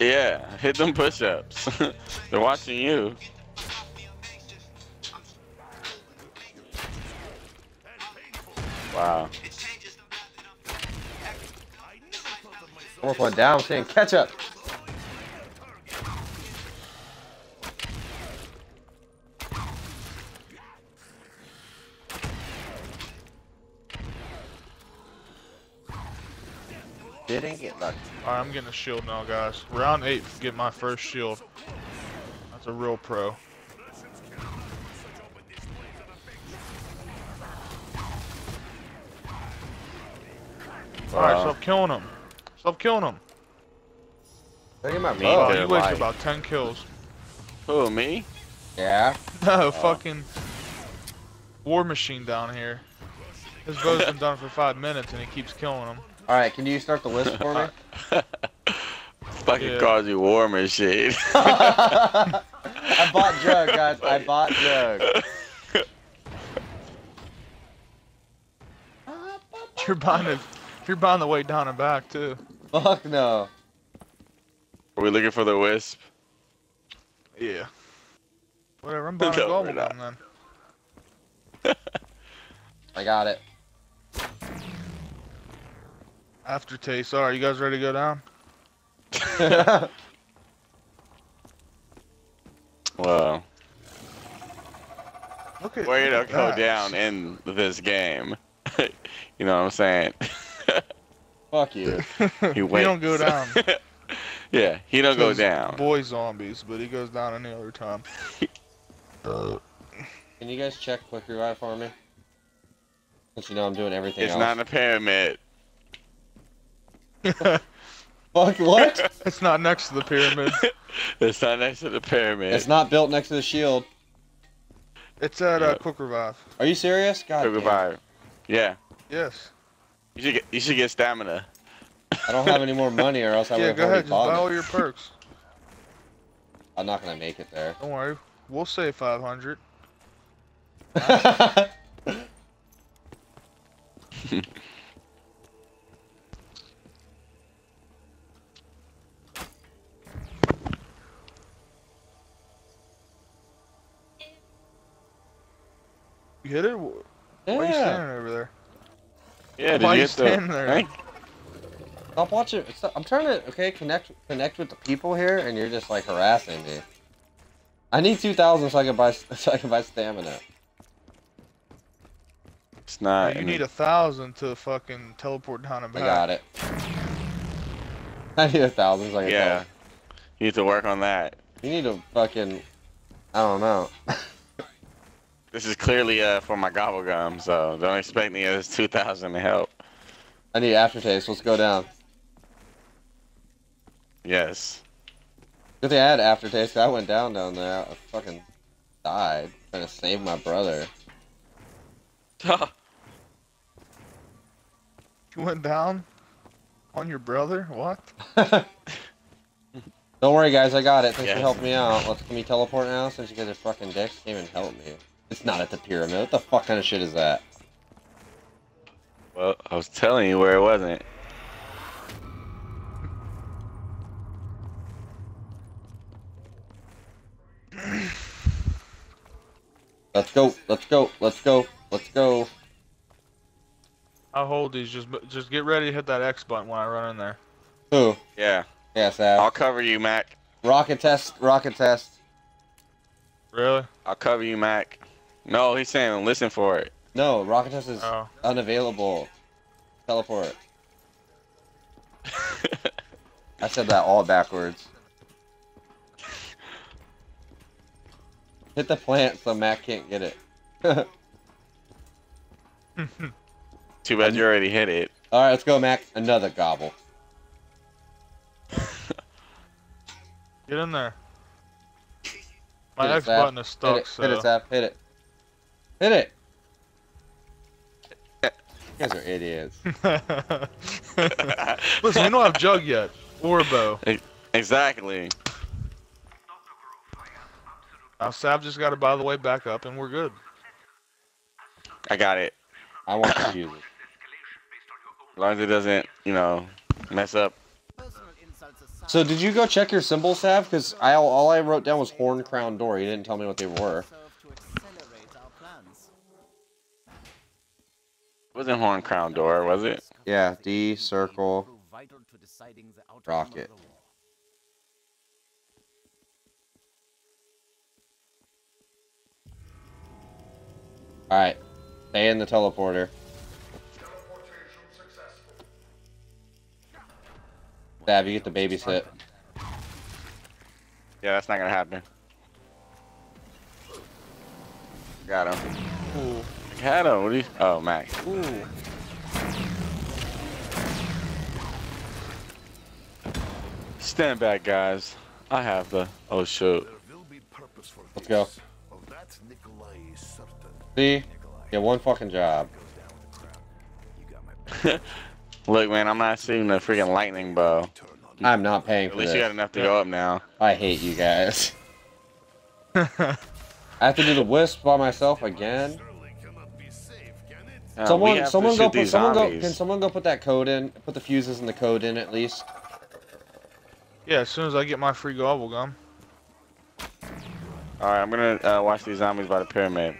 Speaker 1: Yeah, hit them push-ups. They're watching you. Wow.
Speaker 3: Almost went down. Saying catch up. Didn't get lucky.
Speaker 2: Alright, I'm getting a shield now, guys. Round 8, get my first shield. That's a real pro. Alright,
Speaker 1: Wow.
Speaker 2: Uh, stop killing him. Stop killing him.
Speaker 3: Look at my
Speaker 1: Me
Speaker 3: bow.
Speaker 2: Oh,
Speaker 1: They're
Speaker 2: you wasted
Speaker 1: light.
Speaker 2: about 10 kills.
Speaker 1: Who, me?
Speaker 3: Yeah.
Speaker 2: No, oh. fucking War Machine down here. His bow's been done for 5 minutes and he keeps killing them.
Speaker 3: All right. Can you start the list for me?
Speaker 1: Fucking
Speaker 2: Yeah.
Speaker 1: calls you war machine.
Speaker 3: I bought jug, guys. I bought jug.
Speaker 2: You're buying it. You're buying the way down and back too.
Speaker 3: Fuck no.
Speaker 1: Are we looking for the wisp?
Speaker 2: Yeah. Whatever, I'm buying
Speaker 1: No,
Speaker 2: a
Speaker 1: we're
Speaker 2: gobble
Speaker 1: not.
Speaker 2: gum then.
Speaker 3: I got it.
Speaker 2: Aftertaste. Alright, you guys ready to go down?
Speaker 1: Well,
Speaker 2: Look at
Speaker 1: way to
Speaker 2: look at
Speaker 1: go down in this game. you know what I'm saying?
Speaker 3: Fuck you.
Speaker 1: He
Speaker 2: he don't go down.
Speaker 1: yeah, he don't go down.
Speaker 2: Boy zombies, but he goes down any other time.
Speaker 3: Can you guys check quick revive for me? Since you know I'm doing everything
Speaker 1: It's
Speaker 3: else.
Speaker 1: not a pyramid.
Speaker 3: Fuck what?
Speaker 2: it's not next to the pyramid.
Speaker 1: It's not next to the pyramid.
Speaker 3: it's not built next to the shield.
Speaker 2: It's at uh, Quick Revive.
Speaker 3: Are you serious? God.
Speaker 1: Quick
Speaker 3: damn.
Speaker 1: revive. Yeah,
Speaker 2: Yes.
Speaker 1: You should get you should get stamina.
Speaker 3: I don't have any more money, or else I would
Speaker 2: yeah,
Speaker 3: have
Speaker 2: go
Speaker 3: already
Speaker 2: ahead. Just buy
Speaker 3: bought
Speaker 2: all your perks.
Speaker 3: I'm not gonna make it there.
Speaker 2: Don't worry. We'll save 500. You hit it? Why are you standing over there?
Speaker 1: Yeah, did
Speaker 2: Why
Speaker 1: you
Speaker 2: you
Speaker 1: get the
Speaker 2: there?
Speaker 1: thing?
Speaker 3: Stop watching. Stop. I'm trying to okay connect connect with the people here, and you're just like harassing me. I need two thousand so I can buy so I can buy stamina.
Speaker 1: It's not.
Speaker 2: you need a thousand to fucking teleport down and
Speaker 3: I got it. I need a thousand so I can.
Speaker 1: Yeah,
Speaker 3: tell.
Speaker 1: you need to work on that.
Speaker 3: You need to fucking. I don't know.
Speaker 1: This is clearly uh for my gobble gum, so don't expect me as two thousand to help.
Speaker 3: I need aftertaste. Let's go down.
Speaker 1: Yes.
Speaker 3: Good thing I had aftertaste. 'cause I went down down there. I fucking died trying to save my brother.
Speaker 2: You went down on your brother? What?
Speaker 3: Don't worry, guys. I got it. Thanks
Speaker 1: Yes.
Speaker 3: for helping me out. Let's can we teleport now since you guys are fucking dicks? Can't even help me. It's not at the pyramid. What the fuck kind of shit is that?
Speaker 1: Well, I was telling you where it wasn't.
Speaker 3: Let's go. Let's go. Let's go. Let's go.
Speaker 2: I'll hold these. Just just get ready to hit that X button when I run in there.
Speaker 3: Who?
Speaker 1: Yeah,
Speaker 3: Yeah, Sav.
Speaker 1: I'll cover you, Mac.
Speaker 3: Rocket test. Rocket test.
Speaker 2: Really?
Speaker 1: I'll cover you, Mac. No, he's saying listen for it.
Speaker 3: No, rocket test is
Speaker 2: Oh.
Speaker 3: unavailable. Teleport. I said that all backwards. Hit the plant so Matt can't get it.
Speaker 1: Too bad you already hit it.
Speaker 3: Alright, let's go, Mac. Another gobble.
Speaker 2: Get in there. My
Speaker 3: Hit
Speaker 2: X button is
Speaker 3: Hit
Speaker 2: stuck,
Speaker 3: it,
Speaker 2: so.
Speaker 3: hit it, Sav. Hit it. Hit it. Eh. You guys are idiots.
Speaker 2: Listen, we don't have Jug yet. Or a bow.
Speaker 1: Exactly.
Speaker 2: Now, Sav just got to buy the way back up, and we're good.
Speaker 1: I got it.
Speaker 3: I want to use it.
Speaker 1: As long as it doesn't, you know, mess up.
Speaker 3: So did you go check your symbols, Sav? Because I all I wrote down was horn crown door. You didn't tell me what they were.
Speaker 1: Wasn't Horn Crown Door, was it?
Speaker 3: Yeah, D circle. Rocket. All right, stay in the teleporter.
Speaker 4: Teleportation successful.
Speaker 3: Sav, you get the babysit.
Speaker 1: Yeah, that's not gonna happen. Got him.
Speaker 2: Ooh.
Speaker 1: Got him. What do you? Oh, Mac.
Speaker 2: Ooh.
Speaker 1: Stand back, guys. I have the. Oh shoot.
Speaker 5: There will be purpose for
Speaker 3: Let's go.
Speaker 5: Of Nikolai is certain.
Speaker 3: See,
Speaker 5: Nikolai
Speaker 3: yeah, one fucking job.
Speaker 5: goes down with the crown. You got my back.
Speaker 1: Look, man, I'm not seeing the freaking lightning bow.
Speaker 3: I'm not paying
Speaker 1: At
Speaker 3: for
Speaker 1: least you got enough to go up now.
Speaker 3: I hate you guys. I have to do the wisp by myself again.
Speaker 1: Uh,
Speaker 3: Someone, someone go put,
Speaker 1: these
Speaker 3: someone go, can someone go put that code in, put the fuses and the code in at least.
Speaker 2: Yeah, as soon as I get my free gobble gum.
Speaker 1: All right, I'm gonna uh, watch these zombies by the pyramid.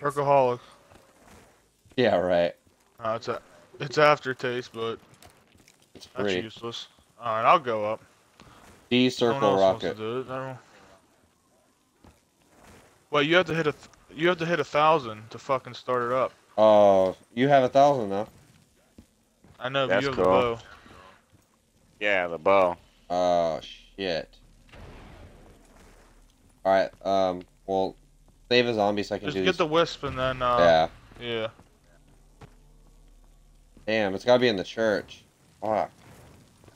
Speaker 2: Perkaholic.
Speaker 3: Yeah, right.
Speaker 2: Uh, it's a, it's aftertaste, but
Speaker 3: It's
Speaker 2: that's
Speaker 3: free.
Speaker 2: useless. All right, I'll go up.
Speaker 3: D circle
Speaker 2: else wants to
Speaker 3: rocket.
Speaker 2: do. I don't. Well, you have to hit a, th- you have to hit a thousand to fucking start it up.
Speaker 3: Oh, you have a thousand though.
Speaker 2: I know, but
Speaker 1: That's
Speaker 2: you have
Speaker 1: cool.
Speaker 2: the bow.
Speaker 1: Yeah, the bow.
Speaker 3: Oh shit. All right. Um. Well, save a zombie so I can
Speaker 2: Just
Speaker 3: do
Speaker 2: get
Speaker 3: these.
Speaker 2: the wisp and then, uh,
Speaker 3: yeah.
Speaker 2: yeah.
Speaker 3: Damn, it's gotta be in the church. Fuck.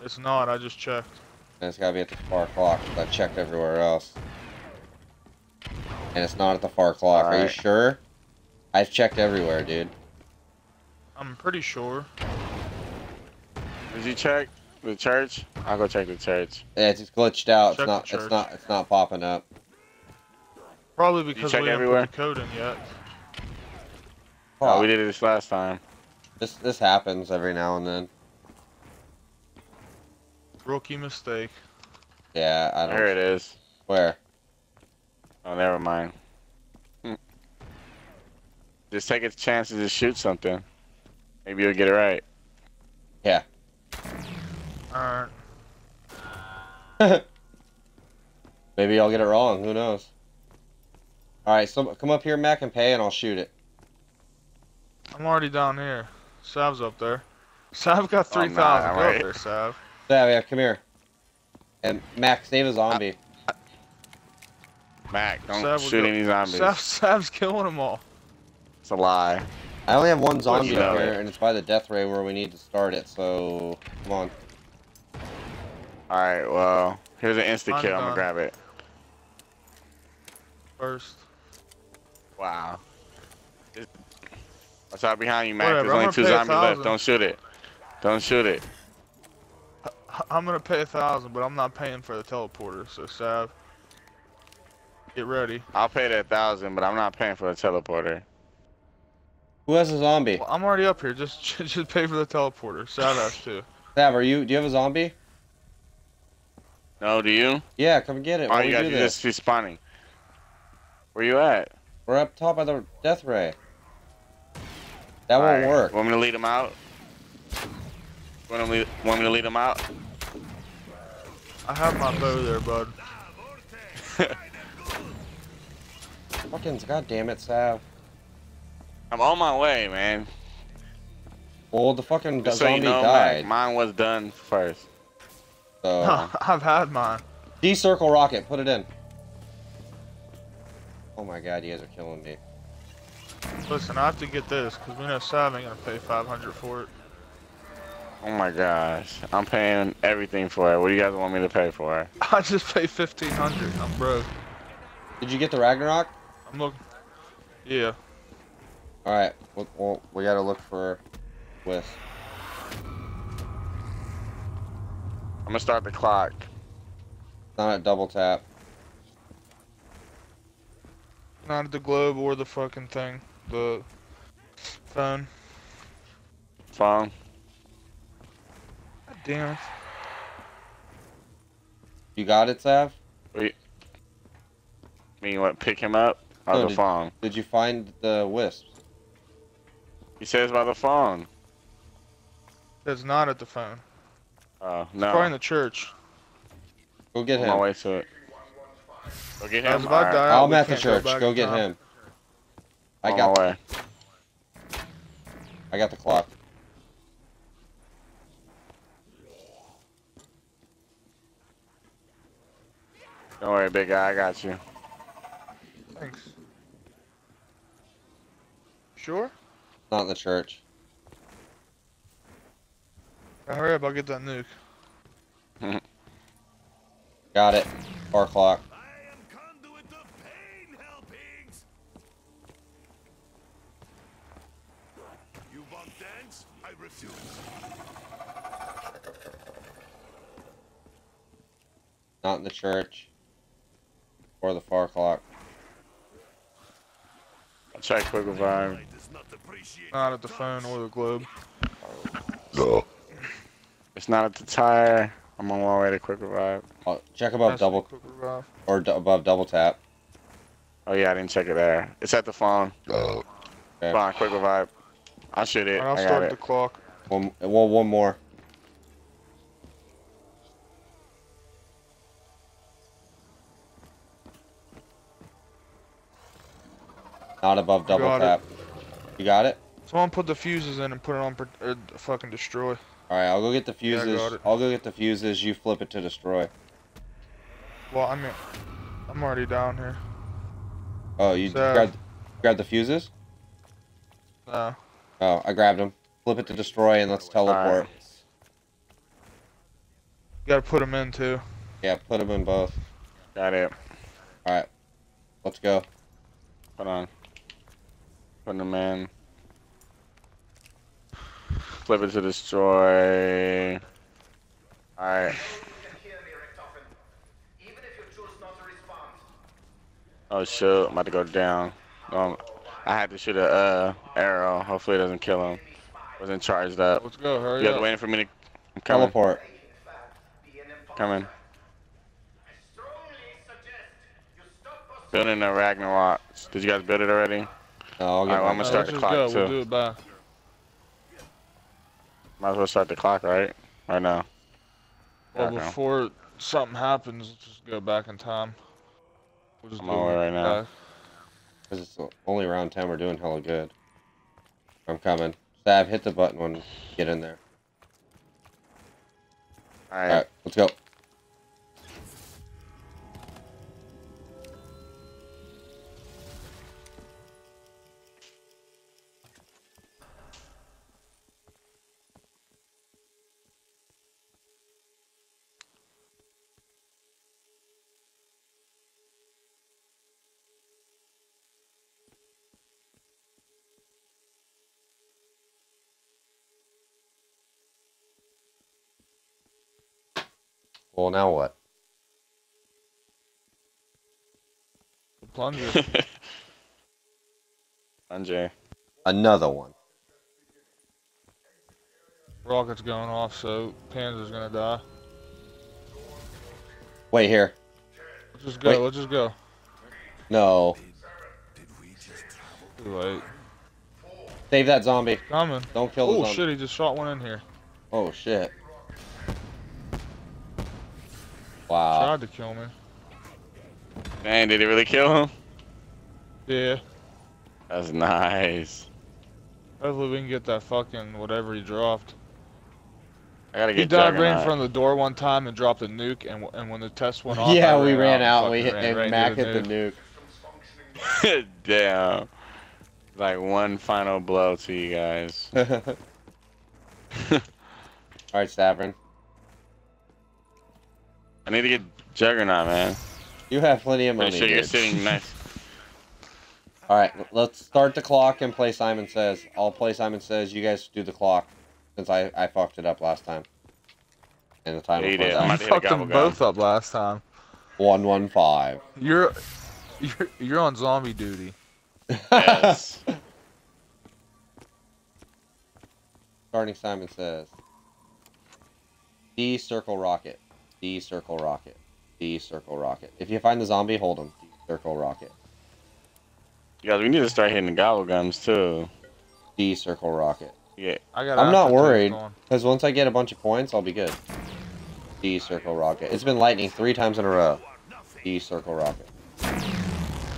Speaker 2: It's not. I just checked.
Speaker 3: And it's gotta be at the far clock. 'cause I've checked everywhere else. And it's not at the far clock. Are you sure? I've checked everywhere, dude.
Speaker 2: I'm pretty sure.
Speaker 1: Did you check the church? I'll go check the church.
Speaker 3: Yeah, it's just glitched out.
Speaker 2: Check
Speaker 3: It's not. It's not. It's not popping up.
Speaker 2: Probably because
Speaker 1: check
Speaker 2: we haven't
Speaker 1: everywhere?
Speaker 2: put the code in yet.
Speaker 1: Oh,
Speaker 3: Fuck.
Speaker 1: we did it this last time.
Speaker 3: This this happens every now and then.
Speaker 2: Rookie mistake.
Speaker 3: Yeah, I
Speaker 1: Here
Speaker 3: don't.
Speaker 1: it is.
Speaker 3: Where?
Speaker 1: Oh, never mind. Just take a chance to just shoot something. Maybe you'll get it right.
Speaker 3: Yeah.
Speaker 2: Alright.
Speaker 3: Maybe I'll get it wrong. Who knows? All right, so come up here, Mac, and pay, and I'll shoot it.
Speaker 2: I'm already down here. Sav's up there. Sav got
Speaker 1: Oh, I'm
Speaker 2: 3,000.
Speaker 1: not,
Speaker 2: Go
Speaker 1: I'm
Speaker 2: up there, Sav.
Speaker 3: Yeah, yeah, come here. And Mac, save a zombie.
Speaker 1: Mac, don't
Speaker 2: Sav will
Speaker 1: shoot any zombies.
Speaker 2: Sav, Sav's killing them all.
Speaker 1: It's a lie.
Speaker 3: I only have one zombie
Speaker 1: you know
Speaker 3: up here,
Speaker 1: it.
Speaker 3: and it's by the death ray where we need to start it. So come on.
Speaker 1: All right, well, here's an insta kill. I'm gonna grab it.
Speaker 2: First.
Speaker 1: Wow. It's- Watch out behind you, Mac.
Speaker 2: Whatever,
Speaker 1: There's only two
Speaker 2: gonna pay a
Speaker 1: zombies left. Don't shoot it. Don't shoot it.
Speaker 2: I'm gonna pay a thousand, but I'm not paying for the teleporter. So Sav, get ready.
Speaker 1: I'll pay that thousand, but I'm not paying for the teleporter.
Speaker 3: Who has a zombie?
Speaker 2: Well, I'm already up here. Just just pay for the teleporter. Sav has too.
Speaker 3: Sav, are you? Do you have a zombie?
Speaker 1: No, do you?
Speaker 3: Yeah, come get it.
Speaker 1: All
Speaker 3: While
Speaker 1: you
Speaker 3: we
Speaker 1: gotta
Speaker 3: do
Speaker 1: do
Speaker 3: this.
Speaker 1: is be spawning. Where you at?
Speaker 3: We're up top of the death ray. That won't
Speaker 1: Alright,
Speaker 3: work.
Speaker 1: Want me to lead him out? Want me, want me to lead him out?
Speaker 2: I have my bow there, bud.
Speaker 3: Fucking goddamn it, Sav.
Speaker 1: I'm on my way, man.
Speaker 3: Well, the fucking
Speaker 1: Just so you know,
Speaker 3: died.
Speaker 1: Mac, mine was done first.
Speaker 3: So
Speaker 2: I've had mine.
Speaker 3: D circle rocket, put it in. Oh my god, you guys are killing me.
Speaker 2: Listen, I have to get this because we know Sav ain't gonna pay 500 for it.
Speaker 1: Oh my gosh, I'm paying everything for it. What do you guys want me to pay for it?
Speaker 2: I just paid 1500. I'm broke.
Speaker 3: Did you get the Ragnarok?
Speaker 2: I'm looking. Yeah.
Speaker 3: All right, well, well we gotta look for Wisp.
Speaker 1: I'm gonna start the clock.
Speaker 3: Not at double tap.
Speaker 2: Not the globe or the fucking thing. The phone.
Speaker 1: Phone.
Speaker 2: God damn it.
Speaker 3: You got it, Sav? Wait.
Speaker 1: Mean what? Pick him up? Or
Speaker 3: No,
Speaker 1: the
Speaker 3: did-
Speaker 1: phone?
Speaker 3: Did you find the wisps?
Speaker 1: He says by the phone.
Speaker 2: It's not at the phone.
Speaker 1: Oh
Speaker 2: It's
Speaker 1: no.
Speaker 2: probably in the church.
Speaker 3: Go get
Speaker 1: on my
Speaker 3: him.
Speaker 1: way to it. Go get him.
Speaker 2: if Die,
Speaker 3: I'm at the
Speaker 2: can't go
Speaker 3: church. Go get him. I
Speaker 1: on
Speaker 3: got.
Speaker 1: way.
Speaker 3: I got the clock.
Speaker 1: Don't worry, big guy. I got you.
Speaker 2: Thanks. Sure?
Speaker 3: Not in the church.
Speaker 2: Now hurry up, I'll get that nuke.
Speaker 3: Got it. Bar clock.
Speaker 5: I am conduit of pain, helpings. You want dance? I refuse.
Speaker 3: Not in the church. Or the far clock.
Speaker 1: I'll check quick revive.
Speaker 5: Light does not appreciate
Speaker 2: Not
Speaker 5: your
Speaker 2: at the phone or the globe. No.
Speaker 1: It's not at the tire. I'm on my way to quick revive.
Speaker 3: Oh, check above
Speaker 2: That's
Speaker 3: double
Speaker 2: quick
Speaker 3: or d- above double tap.
Speaker 1: Oh yeah, I didn't check it there. It's at the phone.
Speaker 3: Okay.
Speaker 1: Come on, quick revive. I'll shoot it.
Speaker 2: Alright, I'll
Speaker 1: I got
Speaker 2: start
Speaker 1: it.
Speaker 2: the clock.
Speaker 3: One, well, one more. Not above double
Speaker 2: Got it.
Speaker 3: Tap. You got it?
Speaker 2: Someone put the fuses in and put it on pro- uh, fucking destroy.
Speaker 3: All right, I'll go get the
Speaker 2: Yeah,
Speaker 3: fuses.
Speaker 2: got it.
Speaker 3: I'll go get the fuses. You flip it to destroy.
Speaker 2: Well, I mean, I'm already down here.
Speaker 3: Oh, you
Speaker 2: So-
Speaker 3: grabbed grab the fuses?
Speaker 2: No.
Speaker 3: Oh, I grabbed them. Flip it to destroy and let's teleport.
Speaker 1: Alright.
Speaker 2: You gotta put them in too.
Speaker 3: Yeah, put them in both.
Speaker 1: Got it. Alright.
Speaker 3: Let's go.
Speaker 1: Hold on. Putting them in. Flip it to destroy. Alright.
Speaker 4: You can hear me, Richtofen. Even if you choose not to respond.
Speaker 1: Oh shoot, I'm about to go down. Um, I had to shoot a uh, arrow. Hopefully it doesn't kill him. Wasn't charged up.
Speaker 2: Let's go. Hurry
Speaker 1: You guys
Speaker 2: up.
Speaker 1: waiting for me to I'm coming?
Speaker 3: Teleport.
Speaker 4: In fact, be an imposter.
Speaker 1: Coming.
Speaker 4: I strongly suggest you stop pursuing
Speaker 1: Building a Ragnarok. Did you guys build it already?
Speaker 3: No, I'll get
Speaker 1: Alright, well, I'm gonna start
Speaker 2: let's
Speaker 1: the clock,
Speaker 2: go.
Speaker 1: too.
Speaker 2: We'll do it back.
Speaker 1: Might as well start the clock, right? Right now.
Speaker 2: Well,
Speaker 1: Okay.
Speaker 2: before something happens, let's just go back in time. We'll just
Speaker 1: I'm
Speaker 2: do
Speaker 1: on my right now.
Speaker 2: back.
Speaker 3: Cause it's only round 10, we're doing hella good. I'm coming. Stab, hit the button when you get in there.
Speaker 1: Alright.
Speaker 3: Alright, let's go. Well, now what?
Speaker 2: The plunger.
Speaker 1: Andre.
Speaker 3: Another one.
Speaker 2: Rocket's going off, so Panzer's gonna die.
Speaker 3: Wait here.
Speaker 2: Let's just go.
Speaker 3: Wait.
Speaker 2: Let's just go.
Speaker 3: No.
Speaker 2: Too late.
Speaker 3: Save that zombie.
Speaker 2: Coming.
Speaker 3: Don't kill the
Speaker 2: Oh shit! He just shot one in here.
Speaker 3: Oh shit. Wow.
Speaker 2: Tried to kill me.
Speaker 1: Dang, did he really kill him?
Speaker 2: Yeah.
Speaker 1: That's nice.
Speaker 2: Hopefully we can get that fucking whatever he dropped.
Speaker 1: I gotta get.
Speaker 2: He
Speaker 1: get
Speaker 2: died right in front of the door one time and dropped a nuke, and w- and when the test went off,
Speaker 3: Yeah,
Speaker 2: I
Speaker 3: we ran out.
Speaker 2: and
Speaker 3: We hit,
Speaker 2: ran
Speaker 3: and
Speaker 2: right
Speaker 3: Mac
Speaker 2: into
Speaker 3: hit the nuke.
Speaker 4: Systems functioning.
Speaker 1: Damn. Like one final blow to you guys.
Speaker 3: All right, Stavron.
Speaker 1: I need to get Juggernaut, man.
Speaker 3: You have plenty of money.
Speaker 1: Pretty sure you're sitting nice.
Speaker 3: All right, let's start the clock and play Simon Says. I'll play Simon Says. You guys do the clock, since I, I fucked it up last time. And the time
Speaker 1: Yeah, you did. I'm
Speaker 2: You
Speaker 1: about to hit a
Speaker 2: fucked them
Speaker 1: gobble
Speaker 2: both up last time.
Speaker 3: one one five.
Speaker 2: You're, you're you're on zombie duty.
Speaker 1: Yes.
Speaker 3: Starting Simon Says. D circle rocket. D circle rocket. D circle rocket. If you find the zombie, hold him. D circle rocket.
Speaker 1: You guys, we need to start hitting the gobble guns too.
Speaker 3: D circle rocket.
Speaker 1: Yeah.
Speaker 2: I got.
Speaker 3: I'm not worried. Because once I get a bunch of points, I'll be good. D circle rocket. It's been lightning three times in a row. D circle rocket.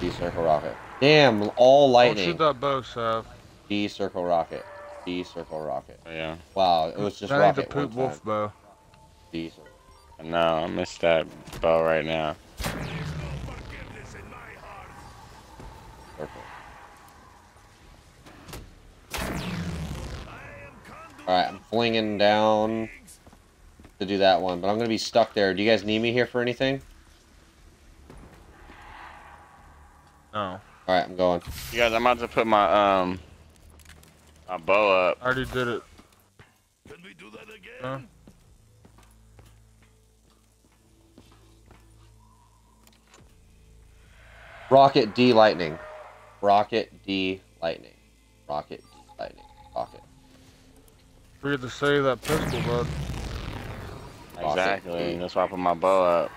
Speaker 3: D circle rocket. Damn, all
Speaker 2: Don't
Speaker 3: lightning.
Speaker 2: shoot that bow, Sav.
Speaker 3: D circle rocket. D circle rocket.
Speaker 1: Yeah.
Speaker 3: Wow, it was just
Speaker 2: that ain't the
Speaker 3: rocket one
Speaker 2: poop wolf bow.
Speaker 3: D circle.
Speaker 1: I know. I missed that bow right now.
Speaker 5: Forgiveness in my heart.
Speaker 3: circle.
Speaker 5: I am Condor.
Speaker 3: Alright, I'm flinging down to do that one, but I'm gonna be stuck there. Do you guys need me here for anything?
Speaker 2: No,
Speaker 3: Alright, I'm going.
Speaker 1: You guys, I'm about to put my um my bow up.
Speaker 2: I already did it.
Speaker 5: Can we do that again?
Speaker 2: Huh?
Speaker 3: Rocket D lightning. Rocket D lightning. Rocket D lightning. Rocket.
Speaker 2: Forget to save that pistol, bud.
Speaker 3: Rocket
Speaker 1: Exactly.
Speaker 3: D.
Speaker 1: That's why I put my bow up.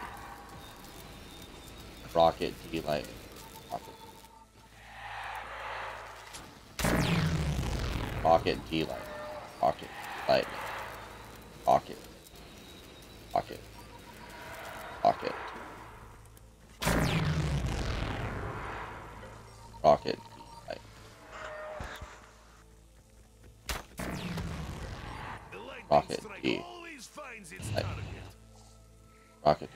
Speaker 3: Rocket D lightning. Rocket. Rocket D lightning. Rocket lightning. Rocket. Rocket. Rocket. Rocket D lightning.
Speaker 5: The lightning
Speaker 3: Rocket D.
Speaker 5: always finds its
Speaker 3: Light. Rocket.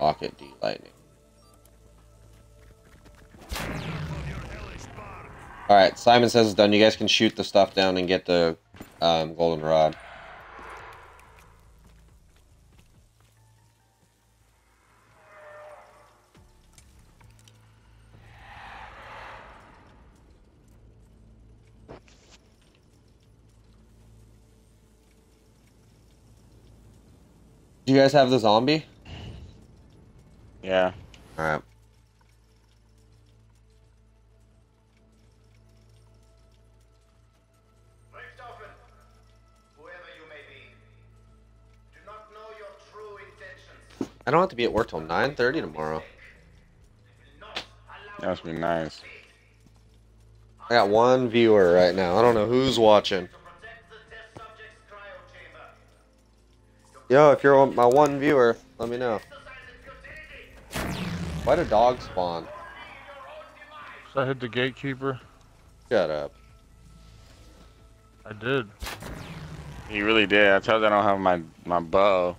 Speaker 3: Rocket D lightning.
Speaker 5: On your hellish bark.
Speaker 3: Alright, Simon says it's done. You guys can shoot the stuff down and get the um, golden rod. Do you guys have the zombie?
Speaker 1: Yeah.
Speaker 3: Alright.
Speaker 4: Richtofen, whoever you may be, do not know your true intentions.
Speaker 3: I don't have to be at work till 9.30 tomorrow.
Speaker 4: Will
Speaker 1: That must be nice.
Speaker 3: I got one viewer right now. I don't know who's watching. Yo, if you're my one viewer, let me know.
Speaker 4: Exercise in futility.
Speaker 3: Why do dogs spawn?
Speaker 4: Be your own demise.
Speaker 2: Should I hit the gatekeeper?
Speaker 3: Shut up.
Speaker 2: I did.
Speaker 1: He really did. I told you I don't have my my bow.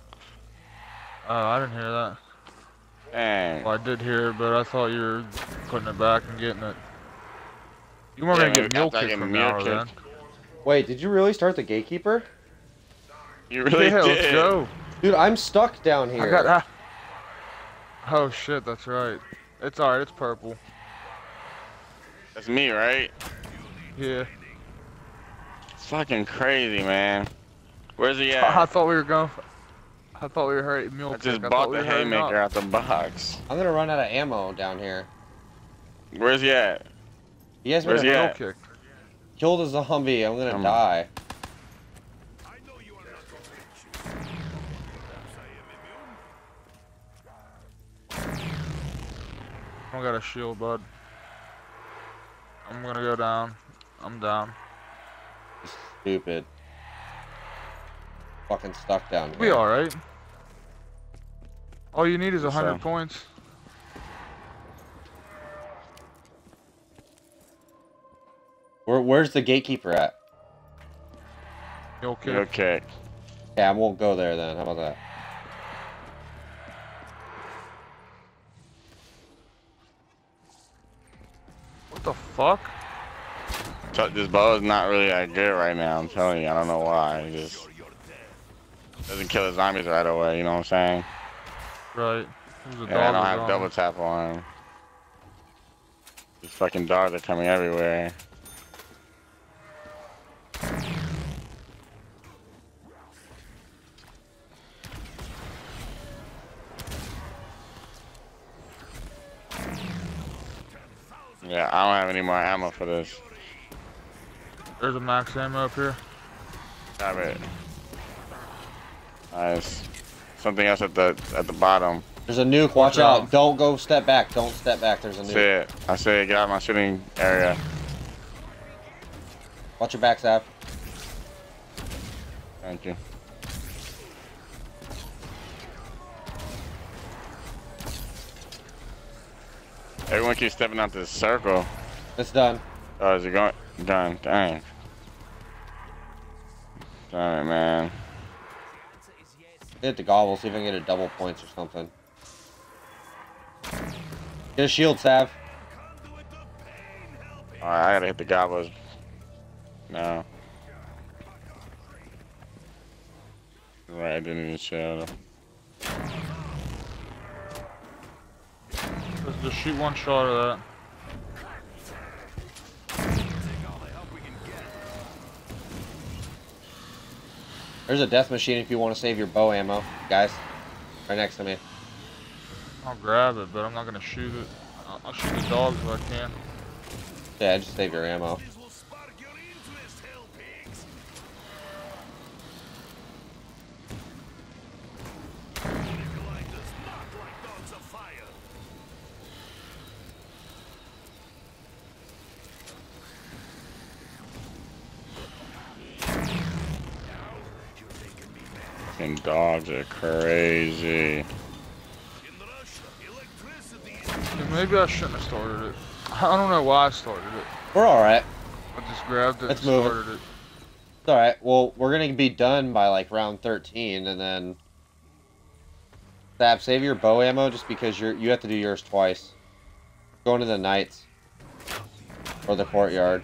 Speaker 2: Oh, I didn't hear that.
Speaker 1: Dang.
Speaker 2: Well, I did hear it, but I thought you were putting it back and getting it. You weren't
Speaker 1: Yeah,
Speaker 2: gonna get
Speaker 1: maybe
Speaker 2: mule
Speaker 1: after I
Speaker 2: kick
Speaker 1: get
Speaker 2: from
Speaker 1: mule
Speaker 2: now or then.
Speaker 3: Wait, did you really start the gatekeeper?
Speaker 1: You really
Speaker 2: yeah,
Speaker 1: did.
Speaker 2: let's go.
Speaker 3: Dude, I'm stuck down here.
Speaker 2: I got. Ah. Oh shit, that's right. It's alright. It's purple.
Speaker 1: That's me, right?
Speaker 2: Yeah.
Speaker 1: It's fucking crazy, man. Where's he at?
Speaker 2: I
Speaker 1: at?
Speaker 2: thought we were going. For, I thought we were hurting mule
Speaker 1: I just
Speaker 2: I thought
Speaker 1: bought
Speaker 2: we
Speaker 1: the
Speaker 2: were
Speaker 1: haymaker out the box.
Speaker 3: I'm gonna run out of ammo down here.
Speaker 1: Where's he at?
Speaker 3: You guys
Speaker 1: Where's
Speaker 3: better
Speaker 1: he
Speaker 2: Mule
Speaker 1: at?
Speaker 2: kick.
Speaker 3: killed a zombie. I'm gonna
Speaker 1: Um,
Speaker 3: die.
Speaker 5: I
Speaker 2: don't got a shield, bud. I'm gonna go down. I'm down.
Speaker 3: Stupid. Fucking stuck down here.
Speaker 2: We alright. All you need is a
Speaker 1: So-
Speaker 2: hundred points.
Speaker 3: Where, where's the gatekeeper at?
Speaker 2: Okay. kick.
Speaker 1: Okay.
Speaker 3: Yeah, I won't go there then. How about that?
Speaker 2: What the fuck?
Speaker 1: This bow is not really that good right now. I'm telling you, I don't know why. It just doesn't kill the zombies right away. You know what I'm saying?
Speaker 2: Right.
Speaker 1: Yeah, I don't have double tap on. These fucking dogs are coming everywhere. I don't have any more ammo for this.
Speaker 2: There's a max ammo up here.
Speaker 1: Grab it. Nice. Something else at the at the bottom.
Speaker 3: There's a nuke. Watch
Speaker 2: Watch out.
Speaker 3: out. Don't go step back. Don't step back. There's a
Speaker 1: That's
Speaker 3: nuke.
Speaker 1: it. I say get out of my shooting area.
Speaker 3: Watch your back, Sav.
Speaker 1: Thank you. Everyone keeps stepping out this circle.
Speaker 3: It's done.
Speaker 1: Oh, is it going? Done. Dang. Damn it, man.
Speaker 3: Hit the gobble. See if I can get a double points or something. Get a shield, Sav.
Speaker 1: Alright, I gotta hit the gobbles. No. Right, I didn't even show.
Speaker 2: Just shoot one shot of that.
Speaker 3: There's a death machine if you want to save your bow ammo, guys. Right next to me.
Speaker 2: I'll grab it, but I'm not gonna shoot it. I'll, I'll shoot the dogs if I can.
Speaker 3: Yeah, just save your ammo.
Speaker 5: This will spark your interest, hell pigs. Nikolai does not like dogs of fire.
Speaker 1: Fucking dogs are crazy.
Speaker 5: In Russia, electricity
Speaker 2: Yeah, maybe I shouldn't have started it. I don't know why I started it.
Speaker 3: We're alright.
Speaker 2: I just grabbed it
Speaker 3: Let's
Speaker 2: and
Speaker 3: move it.
Speaker 2: started it.
Speaker 3: It's alright. Well, we're gonna be done by like round 13, and then. Sav, save your bow ammo just because you're you have to do yours twice. Go into the knights. Or the courtyard.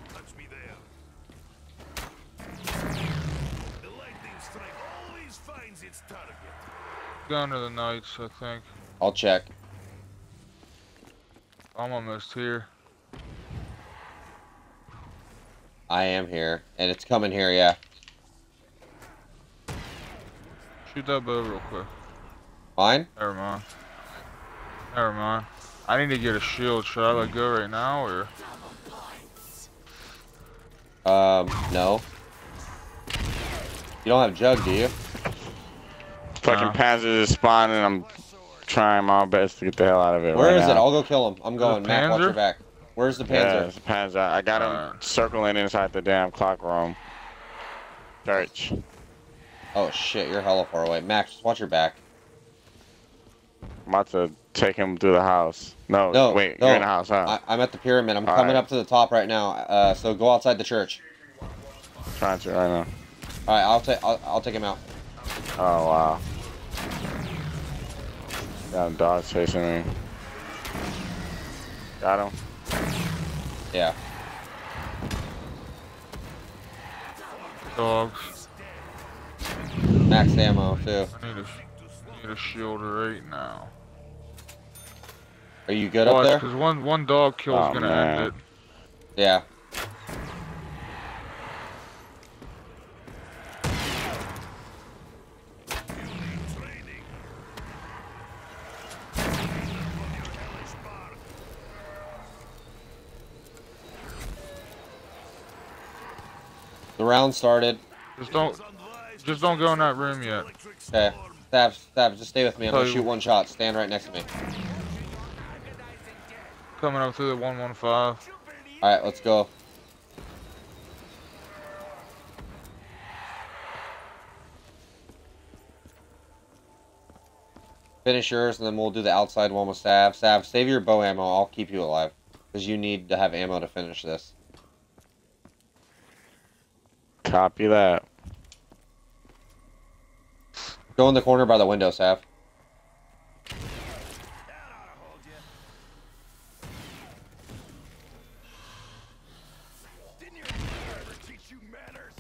Speaker 2: Going to the knights, I think.
Speaker 3: I'll check.
Speaker 2: I'm almost here.
Speaker 3: I am here, and it's coming here. Yeah.
Speaker 2: Shoot that bow real quick.
Speaker 3: Mine?
Speaker 2: Never mind. Never mind. I need to get a shield. Should I let go right now or?
Speaker 3: Um, no. You don't have jug, do you?
Speaker 1: Fucking
Speaker 2: Nah.
Speaker 1: Panzers is spawning. I'm trying my best to get the hell out of it.
Speaker 3: Where
Speaker 1: right
Speaker 3: is
Speaker 1: now.
Speaker 3: it? I'll go kill him. I'm going. Matt, watch your back. Where's the
Speaker 1: Yeah,
Speaker 3: Panzer?
Speaker 1: it's a Panzer. I got him
Speaker 2: Alright.
Speaker 1: circling inside the damn clock room. Church.
Speaker 3: Oh shit, you're hella far away. Max, just watch your back.
Speaker 1: I'm about to take him through the house. No,
Speaker 3: No,
Speaker 1: wait,
Speaker 3: no.
Speaker 1: you're in the house, huh?
Speaker 3: I, I'm at the pyramid. I'm
Speaker 1: All
Speaker 3: coming
Speaker 1: right.
Speaker 3: up to the top right now. Uh, so go outside the church.
Speaker 1: trying to right now.
Speaker 3: All right, I'll take I'll, I'll take him out.
Speaker 1: Oh wow. Got a dog chasing me. Got him.
Speaker 3: Yeah.
Speaker 2: Dogs.
Speaker 3: Max ammo too.
Speaker 2: I need a, need a shield right now.
Speaker 3: Are you good up
Speaker 2: Watch,
Speaker 3: there?
Speaker 2: because one one dog kill is
Speaker 1: Oh,
Speaker 2: gonna
Speaker 1: man.
Speaker 2: end it.
Speaker 3: Yeah. Round started.
Speaker 2: Just don't, just don't go in that room yet.
Speaker 3: Okay. Stab, stab, just stay with me. I'm gonna shoot one shot. Stand right next to me.
Speaker 2: Coming up through the 115.
Speaker 3: Alright, let's go. Finish yours, and then we'll do the outside one with Sav. Sav, save your bow ammo. I'll keep you alive. Because you need to have ammo to finish this.
Speaker 1: Copy that.
Speaker 3: Go in the corner by the window, Sav.
Speaker 5: Didn't your mother ever teach you manners?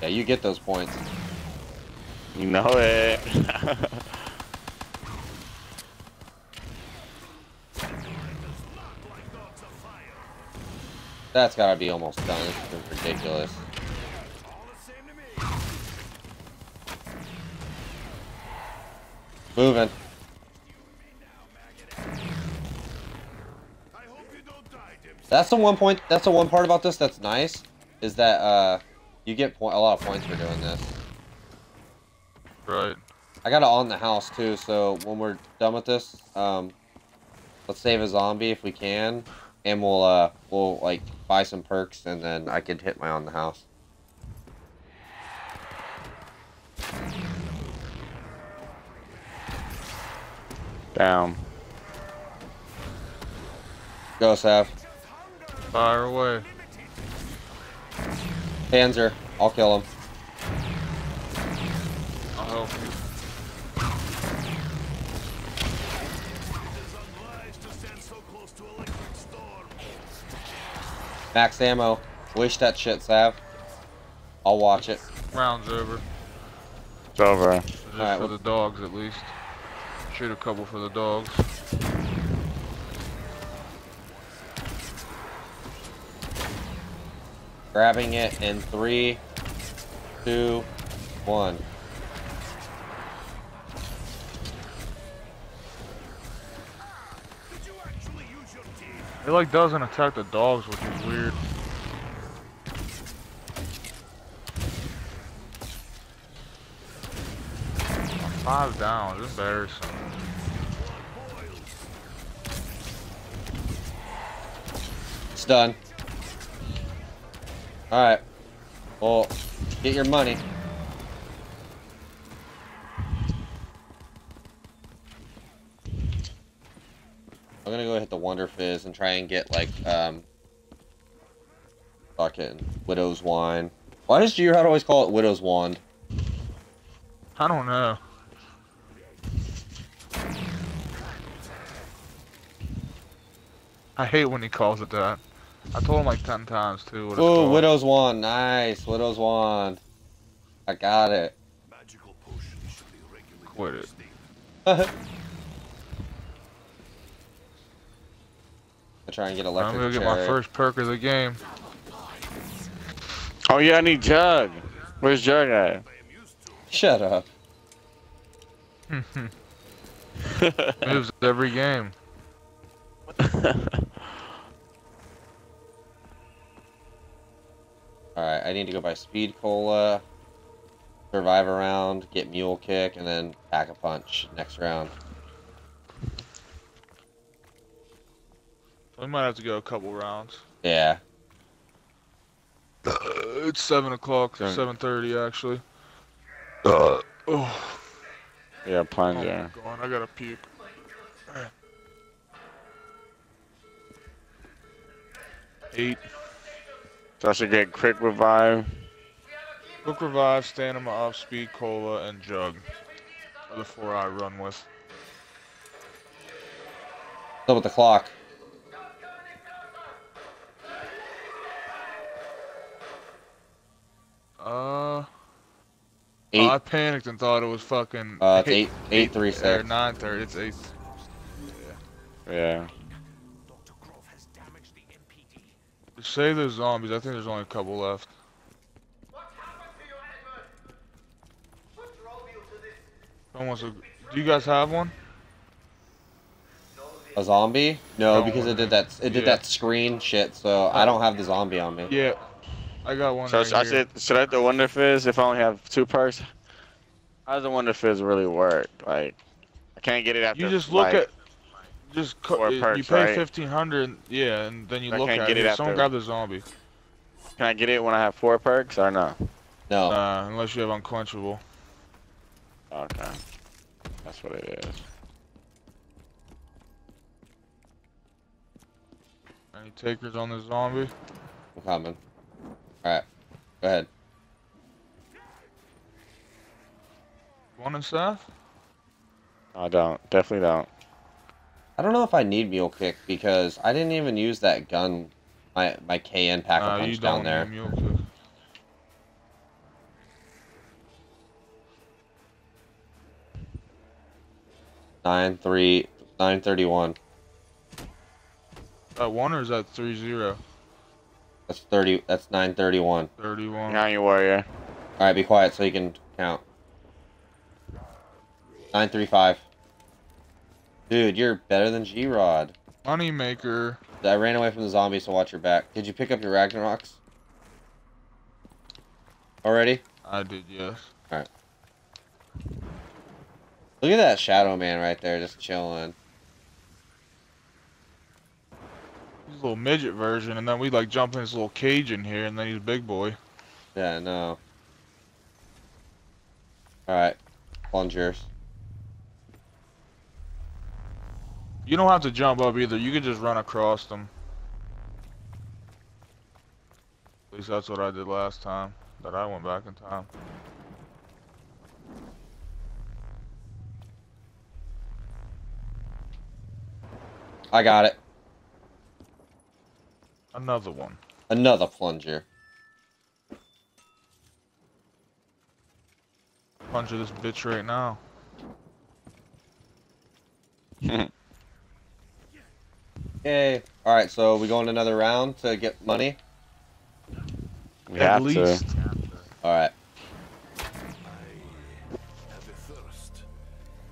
Speaker 3: Yeah, you get those points.
Speaker 1: You know it.
Speaker 3: That's gotta be almost done. This is ridiculous.
Speaker 5: All the same to me.
Speaker 3: Moving.
Speaker 5: I hope you don't die, Dim.
Speaker 3: That's the one point. That's the one part about this that's nice, is that uh, you get a lot of points for doing this.
Speaker 2: Right.
Speaker 3: I got it on the house too, so when we're done with this, um, let's save a zombie if we can, and we'll uh, we'll like buy some perks, and then I could hit my on the house.
Speaker 1: Down.
Speaker 3: Go, Sav.
Speaker 2: Fire away.
Speaker 3: Panzer, I'll kill him.
Speaker 2: I'll help you.
Speaker 3: Max ammo. Wish that shit, Sav. I'll watch it.
Speaker 2: Round's over.
Speaker 1: It's over.
Speaker 2: Just
Speaker 3: Alright,
Speaker 2: for
Speaker 3: well-
Speaker 2: the dogs, at least. Shoot a couple for the dogs.
Speaker 3: Grabbing it in three, two, one.
Speaker 2: It like doesn't attack the dogs, which is weird. Five down, it's embarrassing.
Speaker 3: It's done. Alright. Well, get your money. I'm gonna go hit the Wonder Fizz and try and get like um fucking Widow's Wine. Why does Jihad always call it Widow's Wand?
Speaker 2: I don't know. I hate when he calls it that. I told him like ten times too. What
Speaker 3: Ooh,
Speaker 2: called.
Speaker 3: Widow's Wand, nice. Widow's Wand. I got it.
Speaker 5: Magical potions should be regulated.
Speaker 2: Quit it.
Speaker 5: state.
Speaker 3: I try and get
Speaker 2: I'm gonna get my first perk of the game.
Speaker 1: Oh yeah, I need Jug. Where's Jug at?
Speaker 5: I am.
Speaker 3: Shut up.
Speaker 2: Moves every game.
Speaker 3: Alright, I need to go buy Speed Cola, survive a round, get Mule Kick, and then pack a punch next round.
Speaker 2: We might have to go a couple rounds.
Speaker 3: Yeah.
Speaker 2: Uh, it's seven o'clock,
Speaker 1: Seven.
Speaker 2: seven thirty actually. Uh, oh,
Speaker 1: yeah,
Speaker 2: oh
Speaker 1: plunger.
Speaker 2: my god, I gotta puke. Eight.
Speaker 1: So I should get quick revive.
Speaker 2: Book revive, stamina up, speed cola, and jug. Are the four I run with.
Speaker 3: What's up with the clock?
Speaker 2: Uh,
Speaker 3: Eight.
Speaker 2: oh, I panicked and thought it was fucking.
Speaker 3: Uh, it's eight, eight, three,
Speaker 2: Or
Speaker 3: six.
Speaker 2: nine thirty. It's eight.
Speaker 1: Yeah.
Speaker 5: Yeah. Groph has damaged the MPD.
Speaker 2: Save those zombies. I think there's only a couple left.
Speaker 4: What happened to you, Edward? What drove you to this?
Speaker 2: Almost. A, do you guys have one?
Speaker 3: A zombie? No,
Speaker 2: No.
Speaker 3: because it did that. It did
Speaker 2: Yeah.
Speaker 3: that screen shit. So I don't have the zombie on me.
Speaker 2: Yeah, I got one.
Speaker 1: So
Speaker 2: right
Speaker 1: I
Speaker 2: here.
Speaker 1: should should I have the Wonder Fizz if I only have two perks? How does the Wonder Fizz really work? Like, I can't get it after.
Speaker 2: You just look
Speaker 1: like,
Speaker 2: at. Just co-
Speaker 1: Four
Speaker 2: you
Speaker 1: perks,
Speaker 2: pay
Speaker 1: right?
Speaker 2: fifteen hundred, yeah, and then you
Speaker 1: I
Speaker 2: look
Speaker 1: can't
Speaker 2: at
Speaker 1: get
Speaker 2: it.
Speaker 1: it
Speaker 2: Someone grab the zombie,
Speaker 1: Can I get it when I have four perks or no?
Speaker 3: No.
Speaker 2: uh, unless you have unquenchable.
Speaker 1: Okay, that's what it is.
Speaker 2: Any takers on the zombie?
Speaker 3: I'm coming. Alright. Go ahead.
Speaker 2: One in Seth?
Speaker 1: I don't. Definitely don't.
Speaker 3: I don't know if I need Mule Kick because I didn't even use that gun, my my KN pack a
Speaker 2: Nah,
Speaker 3: punch down there.
Speaker 2: need mule.
Speaker 3: Nine three nine thirty one.
Speaker 2: That one or is that three zero?
Speaker 3: That's thirty. That's nine thirty one.
Speaker 2: Thirty one.
Speaker 1: Now you warrior.
Speaker 3: All right, be quiet so you can count. Nine three five. Dude, you're better than G Rod.
Speaker 2: Moneymaker.
Speaker 3: I ran away from the zombies, so watch your back. Did you pick up your Ragnaroks? Already?
Speaker 2: I did, yes. Alright.
Speaker 3: Look at that Shadow Man right there, just chilling.
Speaker 2: He's a little midget version, and then we like jump in his little cage in here, and then he's a big boy.
Speaker 3: Yeah, no. Alright. Plungers.
Speaker 2: You don't have to jump up either. You could just run across them. At least that's what I did last time that I went back in time.
Speaker 3: I got it.
Speaker 2: Another one.
Speaker 3: Another plunger.
Speaker 2: Punch of this bitch right now.
Speaker 3: Yay. Alright, so we going another round to get money?
Speaker 1: We
Speaker 2: At
Speaker 1: have
Speaker 2: least.
Speaker 1: to.
Speaker 3: Alright.
Speaker 5: Have a thirst.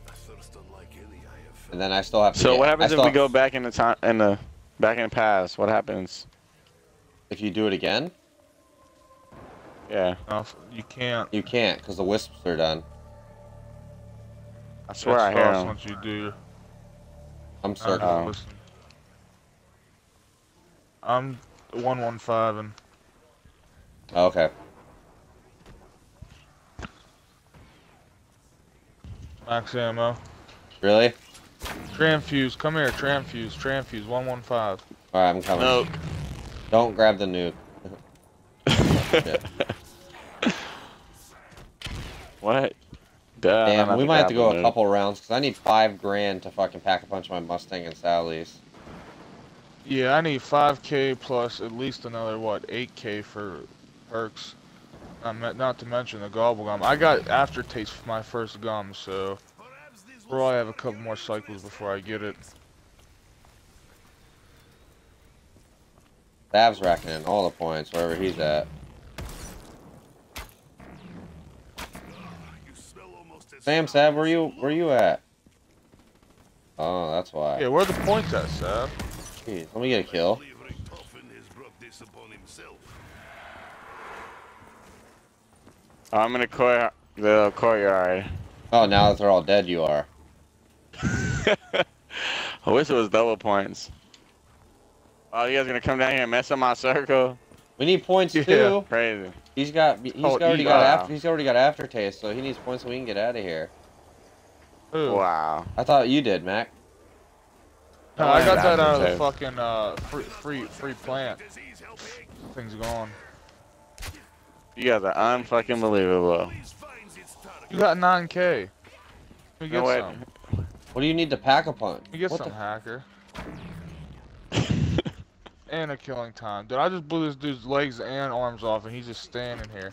Speaker 5: A thirst unlike any I have
Speaker 3: And then I still have to
Speaker 1: So
Speaker 3: get-
Speaker 1: what
Speaker 3: I
Speaker 1: happens if
Speaker 3: still-
Speaker 1: we go back in the time in the back in the past? What happens?
Speaker 3: If you do it again?
Speaker 1: Yeah,
Speaker 2: No, you can't.
Speaker 3: You can't, because the wisps are done.
Speaker 1: I swear
Speaker 2: It
Speaker 1: I hear
Speaker 2: starts
Speaker 1: him.
Speaker 2: Once you do.
Speaker 3: I'm
Speaker 2: I
Speaker 3: certain.
Speaker 1: Oh.
Speaker 2: I'm one one five and oh,
Speaker 3: Okay.
Speaker 2: max ammo.
Speaker 3: Really?
Speaker 2: Tramfuse, come here. Tramfuse, Tramfuse, one one five.
Speaker 3: Alright, I'm coming.
Speaker 1: No.
Speaker 3: Don't grab the nuke.
Speaker 1: what? Duh,
Speaker 3: Damn, we might have to go a
Speaker 1: grabbing
Speaker 3: couple rounds, because I need five grand to fucking pack a punch my Mustang and Sally's.
Speaker 2: Yeah, I need 5k plus at least another what 8k for perks. Not, me- not to mention the gobble gum. I got aftertaste for my first gum, so
Speaker 5: Perhaps this
Speaker 2: we'll probably have a couple more cycles before I get it.
Speaker 3: Bab's racking in all the points wherever he's at.
Speaker 5: you smell
Speaker 3: Sam, Sab, where you where you at? Oh, that's why.
Speaker 2: Yeah, where are the points at, Sab?
Speaker 3: Jeez, let me get a kill.
Speaker 5: Delivering Toffin has brought this upon himself.
Speaker 1: I'm in the court, the courtyard.
Speaker 3: Oh, now that they're all dead, you are.
Speaker 1: I wish it was double points. Oh, you guys gonna come down here and mess up my circle?
Speaker 3: We need points
Speaker 2: Yeah.
Speaker 3: too.
Speaker 1: Crazy.
Speaker 3: He's got he's
Speaker 2: Oh,
Speaker 3: already
Speaker 2: you
Speaker 3: got
Speaker 1: got-
Speaker 3: after he's already got aftertaste, so he needs points so we can get out of here.
Speaker 2: Who?
Speaker 1: Wow.
Speaker 3: I thought you did, Mac.
Speaker 2: No, I got that out of the fucking uh free free free plant.
Speaker 5: Things helping.
Speaker 2: Thing's gone.
Speaker 1: You guys are unfucking believable.
Speaker 5: Please finds its.
Speaker 2: You got 9k. Let me get
Speaker 1: No,
Speaker 2: some.
Speaker 3: What do you need to pack a punch?
Speaker 2: Let me get
Speaker 3: What
Speaker 2: some
Speaker 3: the-
Speaker 2: hacker. And a killing time. Dude, I just blew this dude's legs and arms off, and he's just standing here.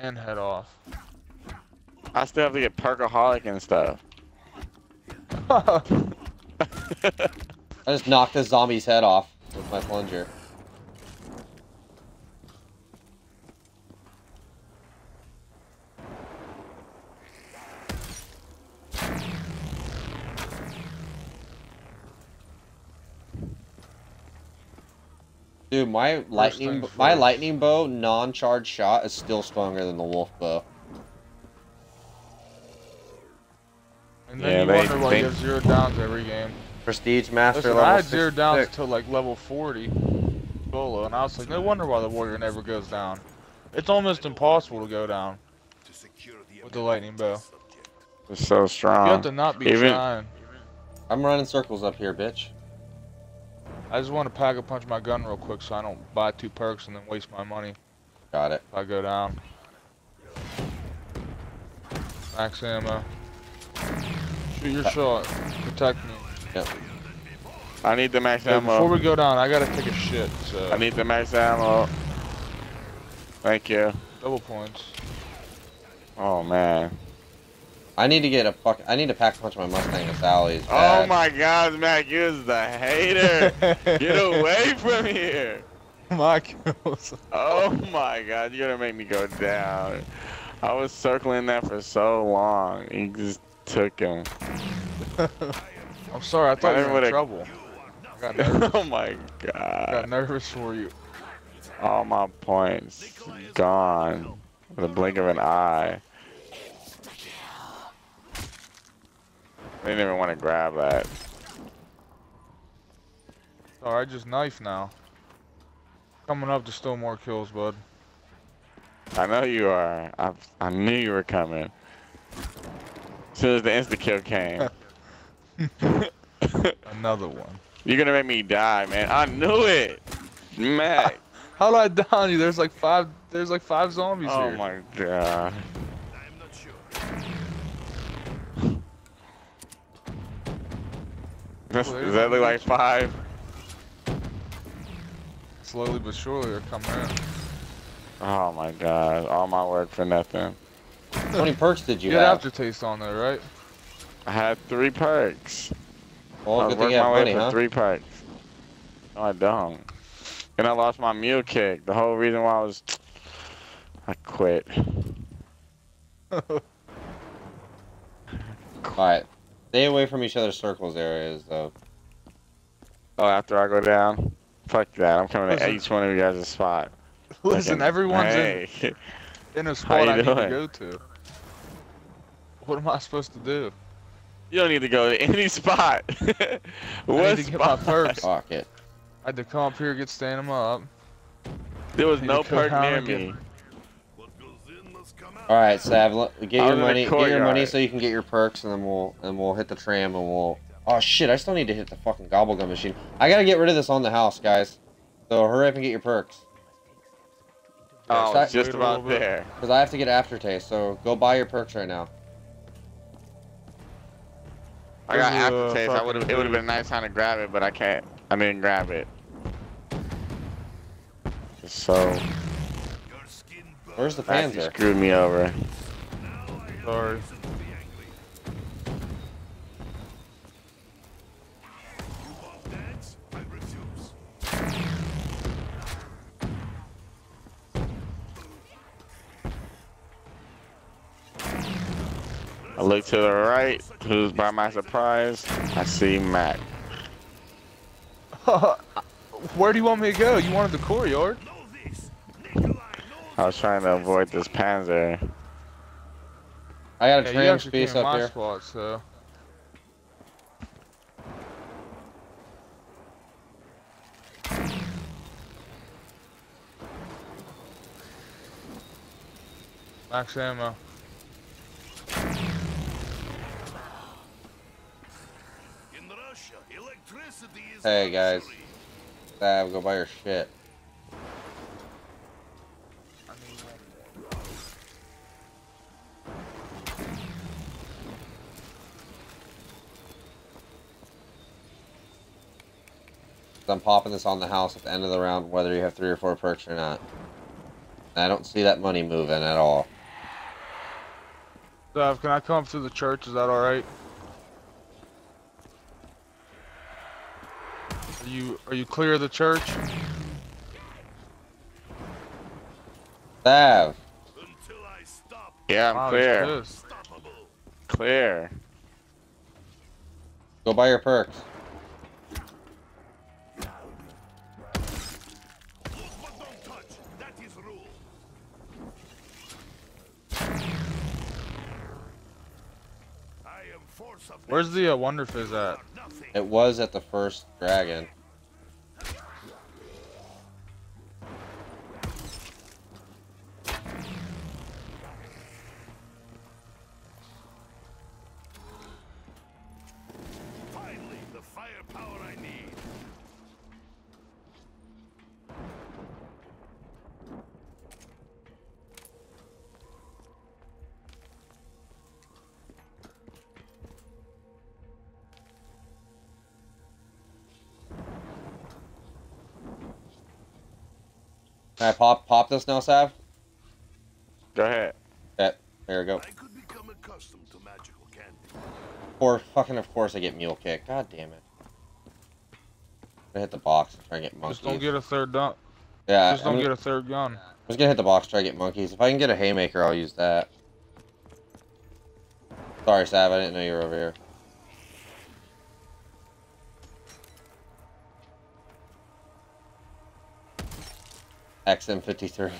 Speaker 2: And head off.
Speaker 1: I still have to get perkaholic and stuff.
Speaker 3: I just knocked this zombie's head off with my plunger. My lightning my
Speaker 2: first.
Speaker 3: lightning bow non-charged shot is still stronger than the wolf bow.
Speaker 2: And then
Speaker 1: Yeah,
Speaker 2: you
Speaker 1: they-
Speaker 2: wonder why
Speaker 1: they-
Speaker 2: you have zero downs every game.
Speaker 3: Prestige master
Speaker 2: Listen,
Speaker 3: level
Speaker 2: I had zero downs
Speaker 3: 66.
Speaker 2: until like level 40 solo, and I was like, no wonder why the warrior never goes down. It's almost impossible to go down
Speaker 5: To secure the
Speaker 2: with the lightning bow.
Speaker 1: It's so strong.
Speaker 2: You
Speaker 1: strong.
Speaker 2: have to not be
Speaker 1: even-
Speaker 2: trying.
Speaker 3: I'm running circles up here, bitch.
Speaker 2: I just want to pack a punch my gun real quick so I don't buy two perks and then waste my money
Speaker 3: Got it.
Speaker 2: if I go down. Max ammo. Shoot your shot. Protect me. Yep.
Speaker 1: I need the max
Speaker 2: Hey, before we go down, I gotta take a shit. So
Speaker 1: I need the max ammo. Thank you.
Speaker 2: double points.
Speaker 1: Oh man.
Speaker 3: I need to get a fuck. I need to pack a punch my Mustang to Sally's.
Speaker 1: Oh my God, Mac, you is the hater. Get away from here.
Speaker 2: my kills.
Speaker 1: Oh my God, you're gonna make me go down. I was circling that for so long. He just took him.
Speaker 2: I'm sorry, I thought you were in trouble. Got
Speaker 1: oh my god.
Speaker 2: got nervous for you.
Speaker 1: All my points gone. With a blink of an eye. I didn't even want to grab that.
Speaker 2: Alright, just knife now. Coming up to still more kills, bud.
Speaker 1: I know you are. I, I knew you were coming. As soon as the insta kill came.
Speaker 2: Another one.
Speaker 1: You're gonna make me die, man. I knew it. Mac.
Speaker 2: How did I down you? There's like five. There's like five zombies
Speaker 1: Oh
Speaker 2: here.
Speaker 1: my god. Does
Speaker 2: Well,
Speaker 1: does that look like five?
Speaker 2: Slowly but surely they're coming in.
Speaker 1: Oh my god. All my work for nothing.
Speaker 3: How many perks did you
Speaker 2: You had
Speaker 3: have?
Speaker 2: aftertaste on there, right?
Speaker 1: I had three perks.
Speaker 3: Well,
Speaker 1: I was
Speaker 3: good thing
Speaker 1: working
Speaker 3: you
Speaker 1: my way
Speaker 3: money,
Speaker 1: for
Speaker 3: huh?
Speaker 1: three perks. No, I don't. And I lost my mule kick. The whole reason why I was. I quit.
Speaker 3: Alright. Stay away from each other's circles areas, though.
Speaker 1: Oh, after I go down? Fuck that. I'm coming to each one of you guys' a spot.
Speaker 2: Listen,
Speaker 1: Fucking-
Speaker 2: everyone's
Speaker 1: hey.
Speaker 2: in, in a spot
Speaker 1: you
Speaker 2: I need to go to. What am I supposed to do?
Speaker 1: You don't need to go to any spot.
Speaker 2: I
Speaker 1: what
Speaker 2: need to get my
Speaker 1: spot?
Speaker 2: perks.
Speaker 3: Fuck it.
Speaker 2: I had to come up here, get stand 'em up.
Speaker 1: There was no
Speaker 2: to
Speaker 1: perk near me.
Speaker 5: get- must come out.
Speaker 3: Alright, Sav, l- get your
Speaker 1: was in the
Speaker 3: money. Get your money so you can get your perks, and then we'll and we'll hit the tram, and we'll. Oh shit! I still need to hit the fucking gobblegum machine. I gotta get rid of this on the house, guys. So hurry up and get your perks,
Speaker 1: Oh,
Speaker 3: Yeah,
Speaker 1: it's just about there.
Speaker 3: because I have to get aftertaste. So go buy your perks right now.
Speaker 1: I got
Speaker 2: There's a,
Speaker 1: aftertaste. I would have. It would have been a nice time to grab it, but I can't. I didn't grab it. So
Speaker 5: Your skin burns.
Speaker 3: Where's the
Speaker 1: Matthew
Speaker 3: Panzer?
Speaker 1: screwed me over.
Speaker 5: I
Speaker 2: Sorry.
Speaker 5: reason to be angry. You won't dance? I.
Speaker 1: I look to the right. Who's by my surprise? I see Mac.
Speaker 2: Where do you want me to go? You wanted the courtyard?
Speaker 5: Know this. Nikolai knows
Speaker 1: I was trying to avoid this Panzer.
Speaker 3: I got a
Speaker 2: Yeah, you
Speaker 3: tram
Speaker 2: actually
Speaker 3: space up
Speaker 2: my
Speaker 3: here.
Speaker 2: spot, so. Max ammo.
Speaker 5: In Russia, electricity is
Speaker 3: Hey, guys.
Speaker 5: luxury.
Speaker 3: Sav, go buy your shit. I'm popping this on the house at the end of the round, whether you have three or four perks or not. I don't see that money moving at all.
Speaker 2: Dev, can I come up to the church? Is that alright? Are you are you clear of the church?
Speaker 3: Sav,
Speaker 5: Until I stop,
Speaker 1: Yeah, I'm
Speaker 2: Wow,
Speaker 1: clear. Clear.
Speaker 3: go buy your perks.
Speaker 2: Where's the uh, Wonder Fizz at?
Speaker 3: It was at the first dragon. Can I pop pop this now, Sav?
Speaker 1: Go ahead.
Speaker 3: Yeah, there we go.
Speaker 5: I could become accustomed to magical candy.
Speaker 3: Or fucking of course I get mule kick. God damn it. I'm hit the box and try and get monkeys.
Speaker 2: Just don't get a third dun-
Speaker 3: yeah,
Speaker 2: Just don't
Speaker 3: gonna-
Speaker 2: get a third gun.
Speaker 3: I'm just gonna hit the box, try to get monkeys. If I can get a haymaker, I'll use that. Sorry, Sav, I didn't know you were over here. XM53.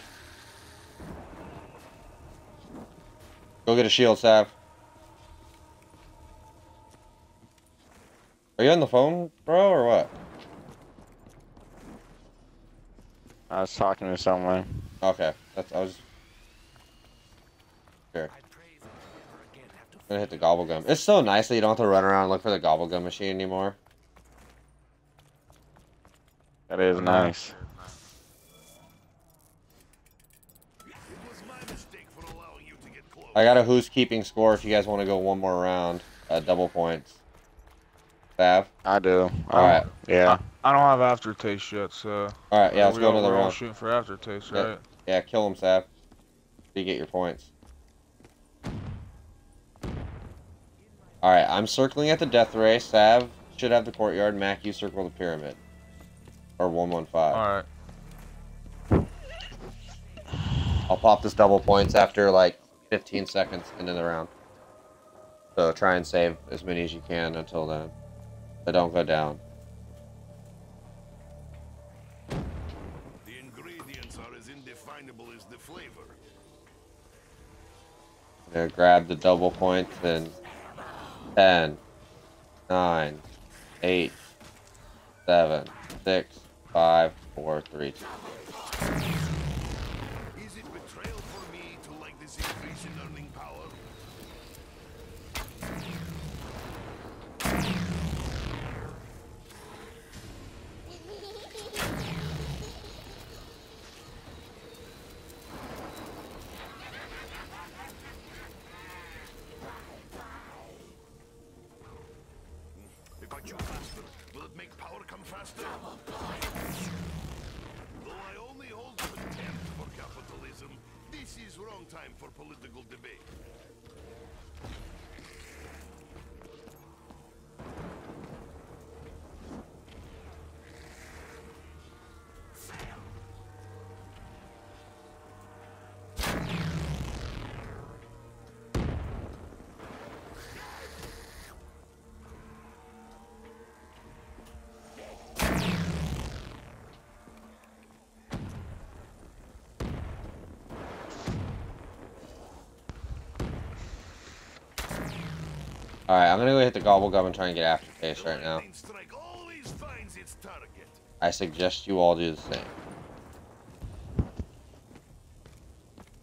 Speaker 3: Go get a shield, Sav. Are you on the phone, bro, or what?
Speaker 1: I was talking to someone.
Speaker 3: Okay, that's I was. Sure. I'm gonna hit the gobble gum. It's so nice that you don't have to run around and look for the gobble gum machine anymore.
Speaker 1: That is nice.
Speaker 3: I got a who's keeping score if you guys want to go one more round. Uh, double points. Fav.
Speaker 1: I do.
Speaker 3: All right.
Speaker 1: Yeah.
Speaker 2: I don't have aftertaste yet, so.
Speaker 3: All right. Yeah, let's
Speaker 2: we
Speaker 3: go
Speaker 2: all,
Speaker 3: another
Speaker 2: we're
Speaker 3: round.
Speaker 2: shooting for aftertaste,
Speaker 3: Yeah.
Speaker 2: right?
Speaker 3: Yeah, kill him, Sav. You get your points. All right, I'm circling at the death ray. Sav should have the courtyard. Mac, you circle the pyramid. Or 115.
Speaker 2: All right.
Speaker 3: I'll pop this double points after like 15 seconds into the round. So try and save as many as you can until then. But don't go down.
Speaker 5: The ingredients are as indefinable as the flavor.
Speaker 3: Grab the double points in 10, 9, 8, 7, 6, 5, 4, 3, 2. I'm gonna go hit the gobble gum and try and get aftertaste right now.
Speaker 5: Lightning strike always finds its target.
Speaker 3: I suggest you all do the same.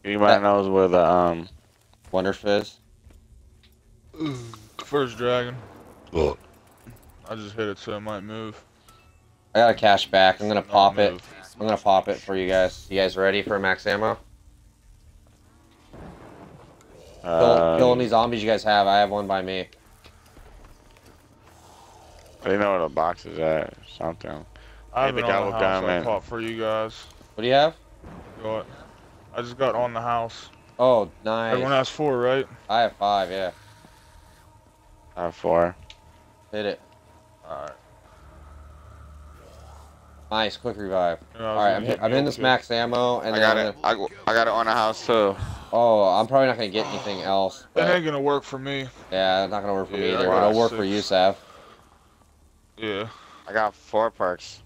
Speaker 1: Anybody knows where the um
Speaker 3: Wonder Fizz?
Speaker 2: First dragon. I just hit it so it might move.
Speaker 3: I got a cash back. I'm gonna
Speaker 2: Not
Speaker 3: pop it. I'm gonna pop it for you guys. You guys ready for max ammo? Kill,
Speaker 1: uh,
Speaker 3: kill any zombies you guys have. I have one by me.
Speaker 1: They know where the box is at or something.
Speaker 2: I have
Speaker 1: Hey,
Speaker 2: it
Speaker 1: the
Speaker 2: on the
Speaker 1: gobble
Speaker 2: house.
Speaker 1: gum
Speaker 2: I
Speaker 1: and-
Speaker 2: pop for you guys.
Speaker 3: What do you have?
Speaker 2: Go it. I just got on the house.
Speaker 3: Oh, nice.
Speaker 2: Everyone
Speaker 3: nice.
Speaker 2: has four, right?
Speaker 3: I have five. Yeah,
Speaker 1: I have four.
Speaker 3: hit it.
Speaker 2: Alright.
Speaker 3: Nice, quick revive.
Speaker 2: Yeah,
Speaker 3: All right, I'm, hit, I'm in this
Speaker 2: milk
Speaker 3: max ammo, and
Speaker 1: I
Speaker 3: then
Speaker 1: got
Speaker 3: I'm
Speaker 1: it.
Speaker 3: gonna-
Speaker 1: I, I got it on the house too.
Speaker 3: oh, I'm probably not gonna get anything else.
Speaker 2: That ain't gonna work for me.
Speaker 3: yeah, it's not gonna work for me either. But it'll
Speaker 2: got
Speaker 3: work for you, Sav.
Speaker 2: Yeah.
Speaker 1: I got four perks.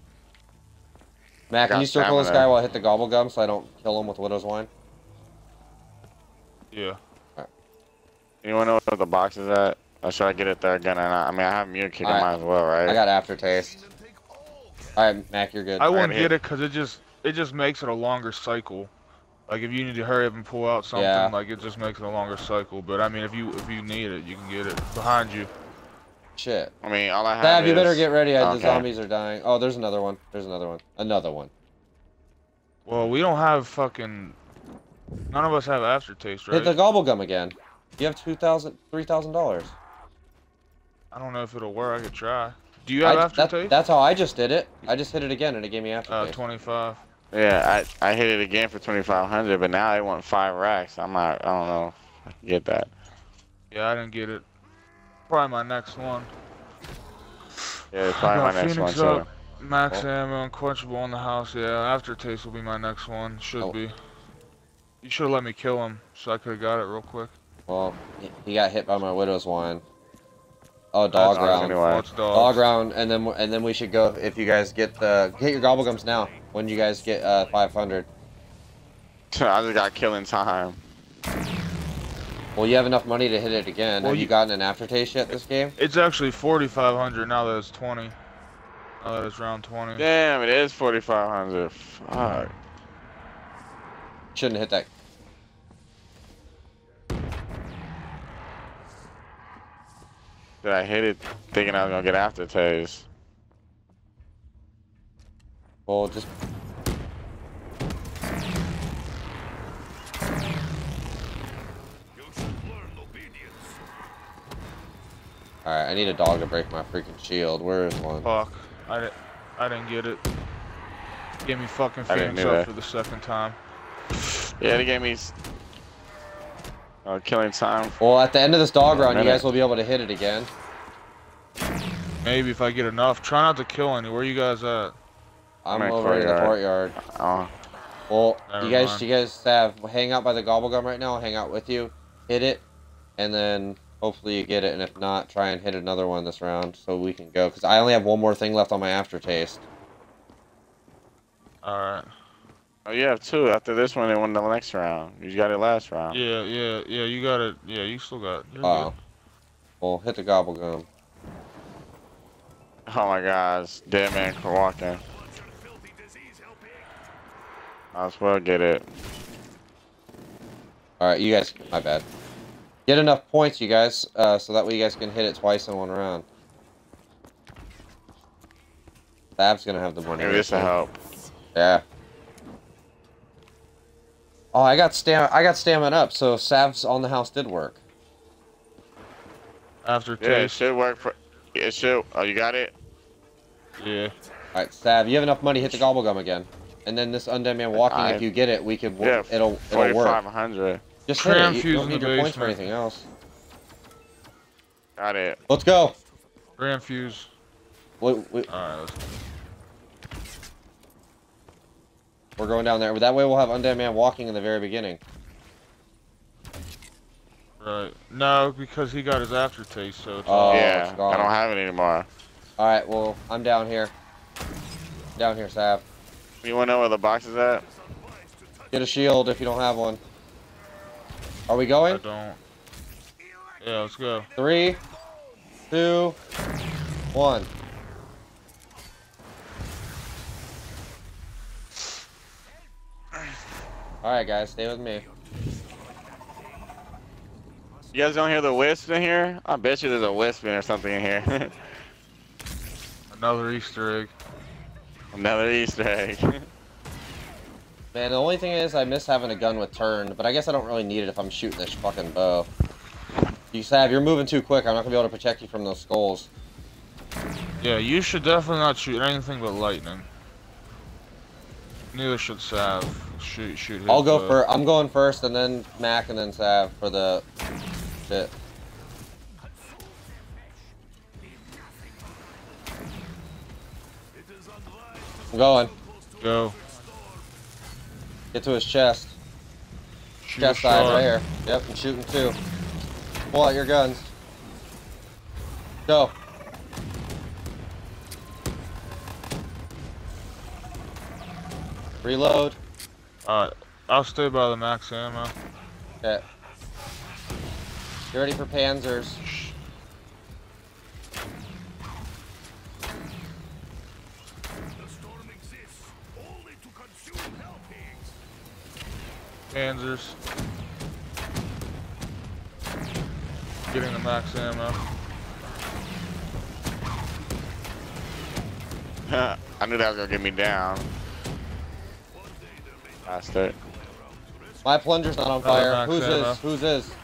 Speaker 3: Matt, can you circle this guy while I hit the gobble gum so I don't kill him with widow's wine?
Speaker 2: Yeah.
Speaker 1: Anyone know where the box is at? Or should I get it there again or not? I mean, I have Mule Kick, I
Speaker 3: Alright.
Speaker 1: might as well, right?
Speaker 3: I got aftertaste. Alright, Mac, you're good.
Speaker 2: I wouldn't
Speaker 1: Alright,
Speaker 2: get
Speaker 1: hit.
Speaker 2: it because it just it just makes it a longer cycle. Like if you need to hurry up and pull out something,
Speaker 3: Yeah.
Speaker 2: like it just makes it a longer cycle. But I mean, if you if you need it, you can get it behind you.
Speaker 3: Shit.
Speaker 1: I mean, all I have
Speaker 3: Sav, you better get ready. uh, The zombies are dying. Oh, there's another one. There's another one. Another one.
Speaker 2: Well, we don't have fucking. None of us have aftertaste, right?
Speaker 3: Hit the gobble gum again. You have two thousand, three thousand dollars.
Speaker 2: I don't know if it'll work. I could try. Do you have aftertaste?
Speaker 3: That's how I just did it. I just hit it again and it gave me
Speaker 2: uh,
Speaker 3: aftertaste.
Speaker 2: 25.
Speaker 1: Yeah, I, I hit it again for 2500 but now I want five racks. I'm not, I don't know I can get that.
Speaker 2: Yeah, I didn't get it. Probably my next one.
Speaker 1: Yeah, it's probably my
Speaker 2: got
Speaker 1: next
Speaker 2: Phoenix
Speaker 1: one,
Speaker 2: up.
Speaker 1: too.
Speaker 2: Max
Speaker 3: Oh.
Speaker 2: ammo, unquenchable on the house. Yeah, aftertaste will be my next one. Should
Speaker 3: Oh.
Speaker 2: be. You should have let me kill him, so I could have got it real quick.
Speaker 3: Well, he- he got hit by my widow's wine. Oh, dog
Speaker 1: That's
Speaker 3: round.
Speaker 1: anyway.
Speaker 2: What's
Speaker 3: Dog
Speaker 2: dogs?
Speaker 3: round, and then and then we should go if you guys get the get your gobblegums now. When you guys get uh 500.
Speaker 1: I just got killing time.
Speaker 3: Well, you have enough money to hit it again.
Speaker 2: Well,
Speaker 3: have you
Speaker 2: you-
Speaker 3: gotten an aftertaste yet this game?
Speaker 2: It's actually 4,500 now that it's 20. Now that it's round 20.
Speaker 1: Damn, it is 4500 Fuck.
Speaker 3: Shouldn't hit that.
Speaker 1: Did I hit it thinking I was gonna get aftertaste?
Speaker 3: Well, just all right. I need a dog to break my freaking shield. Where is one?
Speaker 2: Fuck. I, di- I didn't get it. Give me fucking
Speaker 1: I didn't
Speaker 2: Phoenix
Speaker 1: either.
Speaker 2: up for the second time.
Speaker 1: Yeah, they gave me. s- Oh, killing time.
Speaker 3: Well, at the end of this dog round, you guys will be able to hit it again.
Speaker 2: Maybe if I get enough. Try not to kill any. Where you guys at?
Speaker 3: I'm
Speaker 1: I'm in
Speaker 3: over in the
Speaker 1: courtyard.
Speaker 3: courtyard.
Speaker 1: Oh,
Speaker 3: Well,
Speaker 2: Never
Speaker 3: you guys,
Speaker 2: mind.
Speaker 3: you guys have hang out by the gobble gum right now. I'll hang out with you, hit it, and then hopefully you get it. And if not, try and hit another one this round so we can go. Cause I only have one more thing left on my aftertaste.
Speaker 2: Alright.
Speaker 1: oh, you have two. After this one, they won the next round. You got it last round.
Speaker 2: Yeah, yeah, yeah, you got it. Yeah, you still got it. You're
Speaker 3: Oh, well, hit the gobblegum.
Speaker 1: Oh my gosh, dead man walking.
Speaker 5: Want your filthy disease helping?
Speaker 1: Might as well get it.
Speaker 3: All right, you guys. My bad. Get enough points, you guys, uh, so that way you guys can hit it twice in one round. Bab's gonna have the money.
Speaker 1: Maybe this will help.
Speaker 3: Yeah. Oh, I got stam. I got stamina up, so Sav's on the house did work.
Speaker 2: good. After
Speaker 1: Yeah, it should work for. It should. Oh, you got it.
Speaker 2: Yeah.
Speaker 3: All right, Sav, you have enough money. Hit the gobblegum again, and then this undead man walking.
Speaker 1: I-
Speaker 3: if you get it, we could. wo-
Speaker 1: Yeah,
Speaker 3: it'll it'll work.
Speaker 1: 4500.
Speaker 3: Just hit it. You don't need
Speaker 2: the
Speaker 3: your points for anything else.
Speaker 1: Got it.
Speaker 3: Let's go.
Speaker 2: Grand fuse.
Speaker 3: We, we,
Speaker 2: Alright, let's
Speaker 3: we're going down there. That way, we'll have undead man walking in the very beginning.
Speaker 2: Right. No, because he got his aftertaste, so it's
Speaker 3: Oh,
Speaker 1: yeah,
Speaker 3: it's gone.
Speaker 1: I don't have it anymore.
Speaker 3: All right, well, I'm down here. Down here, Sav.
Speaker 1: You wanna know where the box is at?
Speaker 3: Get a shield if you don't have one. Are we going?
Speaker 2: I
Speaker 3: going?
Speaker 2: don't. Yeah, let's go.
Speaker 3: Three, two, one. Alright, guys, stay with me.
Speaker 1: You guys don't hear the wisp in here? I bet you there's a wisp in or something in here.
Speaker 2: Another Easter egg.
Speaker 1: Another Easter egg.
Speaker 3: Man, the only thing is I miss having a gun with turn, but I guess I don't really need it if I'm shooting this fucking bow. You Sav, you're moving too quick. I'm not gonna be able to protect you from those skulls.
Speaker 2: Yeah, you should definitely not shoot anything but lightning. Neither should Sav. Shoot, shoot his,
Speaker 3: I'll go for. I'm going first, and then Mac, and then Sav for the shit. I'm going.
Speaker 2: Go.
Speaker 3: Get to his chest.
Speaker 2: Shoot
Speaker 3: Chest side right here. Yep, I'm shooting too. Pull out your guns. Go. Reload.
Speaker 2: Alright, I'll stay by the max ammo.
Speaker 3: Okay. Get ready for panzers.
Speaker 2: Panzers. Getting the max ammo.
Speaker 1: I knew that was gonna get me down. Bastard.
Speaker 3: My plunger's not on
Speaker 2: Another
Speaker 3: fire.
Speaker 2: max
Speaker 3: Who's
Speaker 2: ammo.
Speaker 3: his? Who's his?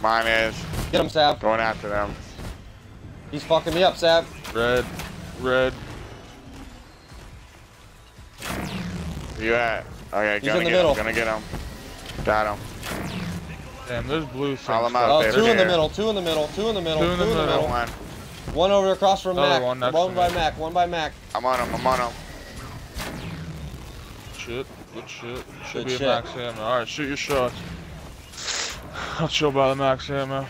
Speaker 1: Mine is
Speaker 3: Get him, Sav.
Speaker 1: going after them.
Speaker 3: He's fucking me up, Sav.
Speaker 2: Red. Red.
Speaker 1: Where you at? Okay,
Speaker 3: He's
Speaker 1: gonna
Speaker 3: in the
Speaker 1: get
Speaker 3: middle.
Speaker 1: him. Gonna get him. Got him.
Speaker 2: Damn, there's blue things.
Speaker 1: Call him out,
Speaker 3: Oh,
Speaker 1: baby.
Speaker 3: two in the middle. Two in the middle. Two in the middle.
Speaker 2: Two in the
Speaker 1: Got
Speaker 2: middle.
Speaker 1: one.
Speaker 3: One over across from
Speaker 2: Another
Speaker 3: Mac.
Speaker 2: one next
Speaker 3: one
Speaker 2: to
Speaker 3: by. Mac. One by Mac.
Speaker 1: I'm on him. I'm on him.
Speaker 2: Shit. Good shit. Should
Speaker 3: Good
Speaker 2: be
Speaker 3: shit.
Speaker 2: a max ammo. Alright, shoot your shots. I'll chill by the max ammo.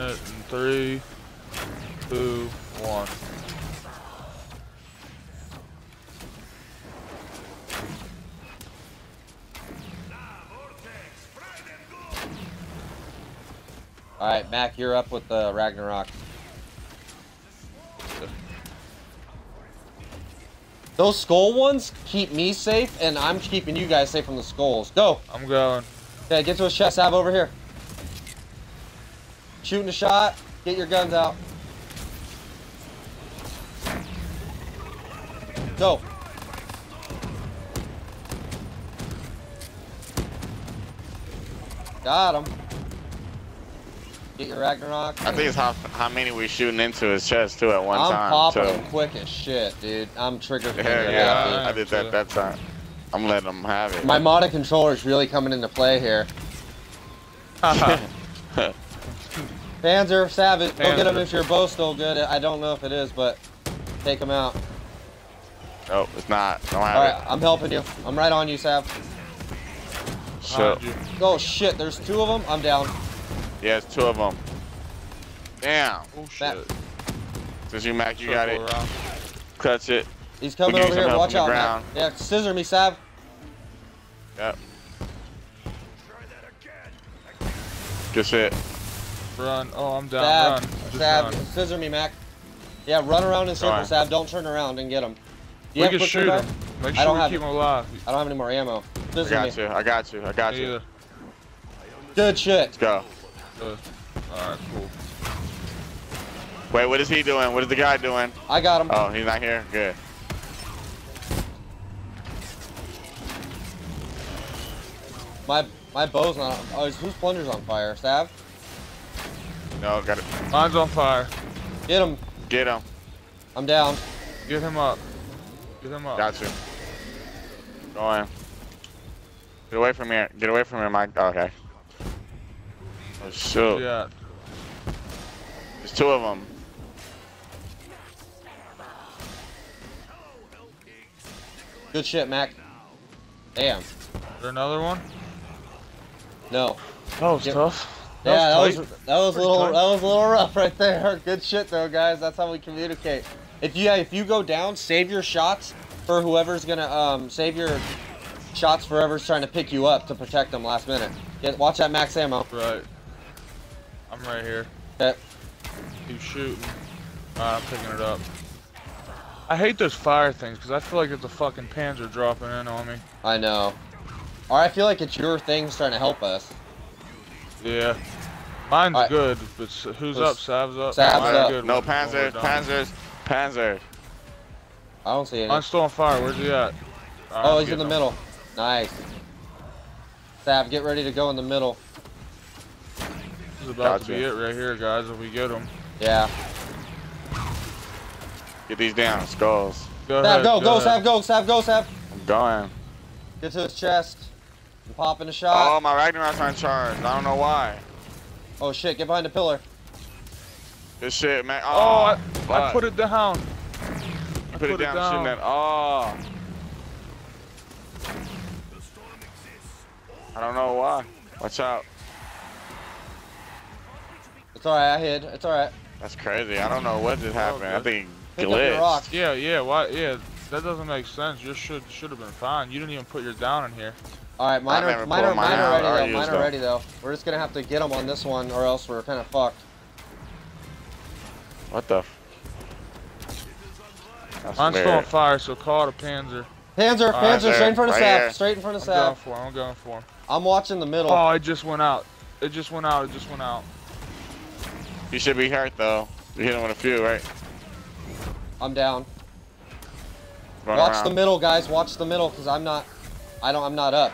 Speaker 2: It in three, two, one.
Speaker 3: All right, Mac, you're up with the Ragnarok. Those skull ones keep me safe, and I'm keeping you guys safe from the skulls. Go.
Speaker 2: I'm going.
Speaker 3: Okay, get to his chest. Have over here. Shooting a shot. Get your guns out. Go. Got him. Get your Ragnarok.
Speaker 1: I think it's how how many we shooting into his chest too at one
Speaker 3: I'm
Speaker 1: time.
Speaker 3: popping
Speaker 1: too.
Speaker 3: them quick as shit, dude. I'm trigger finger
Speaker 1: Hell
Speaker 2: Yeah,
Speaker 1: yeah,
Speaker 3: happy.
Speaker 1: I did that that time. I'm letting him have it.
Speaker 3: My modded controller is really coming into play here. Panzer, Savage, go get him if your bow's still good. I don't know if it is, but take him out.
Speaker 1: nope, it's not. Don't have
Speaker 3: Alright, I'm helping you. I'm right on you, Sav.
Speaker 1: it. So,
Speaker 2: Behind you.
Speaker 3: Oh shit, there's two of them. I'm down.
Speaker 1: yeah, it's two of them. Damn.
Speaker 2: Oh
Speaker 3: That-
Speaker 2: shit.
Speaker 1: Since you Mac, you got it.
Speaker 2: Circle around.
Speaker 1: Clutch it.
Speaker 3: He's coming
Speaker 1: We'll
Speaker 3: over here. Watch out,
Speaker 1: the
Speaker 3: man.
Speaker 1: ground.
Speaker 3: Yeah, scissor me, Sav.
Speaker 1: Yep. Good shit.
Speaker 2: Run. Oh, I'm down.
Speaker 3: Sav,
Speaker 2: Run. Just
Speaker 3: Sav,
Speaker 2: run.
Speaker 3: scissor me, Mac. Yeah, run around in circles,
Speaker 1: Alright.
Speaker 3: Sav. Don't turn around and get him. Do you
Speaker 2: We
Speaker 3: have
Speaker 2: can shoot him. Make
Speaker 3: I don't
Speaker 2: we
Speaker 3: have
Speaker 2: keep him alive.
Speaker 3: I don't have any more ammo.
Speaker 1: I got
Speaker 3: me.
Speaker 1: you. I got you. I got
Speaker 2: Me
Speaker 1: you.
Speaker 2: either.
Speaker 3: Good shit.
Speaker 1: Let's go.
Speaker 2: Uh, Good. Alright, cool.
Speaker 1: Wait, what is he doing? What is the guy doing?
Speaker 3: I got him.
Speaker 1: Oh, he's not here? Good.
Speaker 3: My my bow's not. Oh, is- whose plunger's on fire? Sav.
Speaker 1: No, got it.
Speaker 2: Mine's on fire.
Speaker 3: Get him.
Speaker 1: Get him.
Speaker 3: I'm down.
Speaker 2: Get him up. Get him up.
Speaker 1: Got you. Going. Get away from here. Get away from here, Mike. Oh, okay. Oh, shoot.
Speaker 2: Yeah.
Speaker 1: There's two of them.
Speaker 3: Good shit, Mac. Damn.
Speaker 2: Is there another one?
Speaker 3: No.
Speaker 2: That was
Speaker 3: Yep.
Speaker 2: tough.
Speaker 3: Yeah, that was that was a little
Speaker 2: tight.
Speaker 3: that was a little rough right there. Good shit though, guys. That's how we communicate. If you if you go down, save your shots for whoever's gonna um save your shots for whoever's trying to pick you up to protect them last minute. Get watch that max ammo.
Speaker 2: Right. I'm right here.
Speaker 3: Okay.
Speaker 2: Keep shooting. Alright, I'm picking it up. I hate those fire things because I feel like it's a fucking panzer dropping in on me.
Speaker 3: I know. Or I feel like it's your things trying to help us.
Speaker 2: Yeah. Mine's
Speaker 3: Alright.
Speaker 2: good, but who's up? Sav's up.
Speaker 3: Sav's
Speaker 2: Mine's
Speaker 3: up.
Speaker 2: good
Speaker 1: No
Speaker 2: when- when we're
Speaker 1: panzers.
Speaker 2: done.
Speaker 1: Panzers. Panzers.
Speaker 3: I don't see any.
Speaker 2: Mine's still on fire. Where's he at? Alright,
Speaker 3: Oh,
Speaker 2: I'm
Speaker 3: he's in the
Speaker 2: him.
Speaker 3: middle. Nice. Sav, get ready to go in the middle.
Speaker 2: This is about to be it right here, guys. If we get him.
Speaker 3: Yeah.
Speaker 1: Get these down. Skulls.
Speaker 2: Go
Speaker 3: Sav,
Speaker 2: ahead.
Speaker 3: go, go,
Speaker 2: ahead.
Speaker 3: Sav, go, Sav, go, Sav.
Speaker 1: I'm going.
Speaker 3: Get to his chest. I'm popping a shot.
Speaker 1: Oh, my Ragnarok's not charged. I don't know why.
Speaker 3: Oh shit, get behind the pillar.
Speaker 1: Good shit, man.
Speaker 2: Oh,
Speaker 1: Oh,
Speaker 2: I, I put it down. I
Speaker 1: put, it down, shooting that. Oh. I don't know why. Watch out.
Speaker 3: It's alright, I hid. It's alright.
Speaker 1: That's crazy. I don't know what just oh, happened. I think
Speaker 3: Pick up your rock.
Speaker 1: glitched.
Speaker 2: Yeah, yeah. Why? Yeah, that doesn't make sense. You should should have been fine. You didn't even put your down in here.
Speaker 3: All right, mine are mine are
Speaker 1: mine
Speaker 3: mine are ready
Speaker 1: or
Speaker 3: though. Mine are ready though. We're just gonna have to get them on this one, or else we're kind of fucked.
Speaker 1: What the? f- That's
Speaker 2: Mine's still
Speaker 1: weird.
Speaker 2: on fire, so call it a Panzer.
Speaker 3: Panzer,
Speaker 2: All right,
Speaker 3: Panzer,
Speaker 1: there,
Speaker 3: straight in front of
Speaker 1: right
Speaker 3: Sap, straight in front of
Speaker 2: I'm going for him. I'm going for him.
Speaker 3: I'm watching the middle.
Speaker 2: Oh, it just went out. It just went out. It just went out.
Speaker 1: You should be hurt though. You hit him with a few, right?
Speaker 3: I'm down.
Speaker 1: Run
Speaker 3: Watch
Speaker 1: around.
Speaker 3: the middle, guys. Watch the middle, cause I'm not. I don't. I'm not up.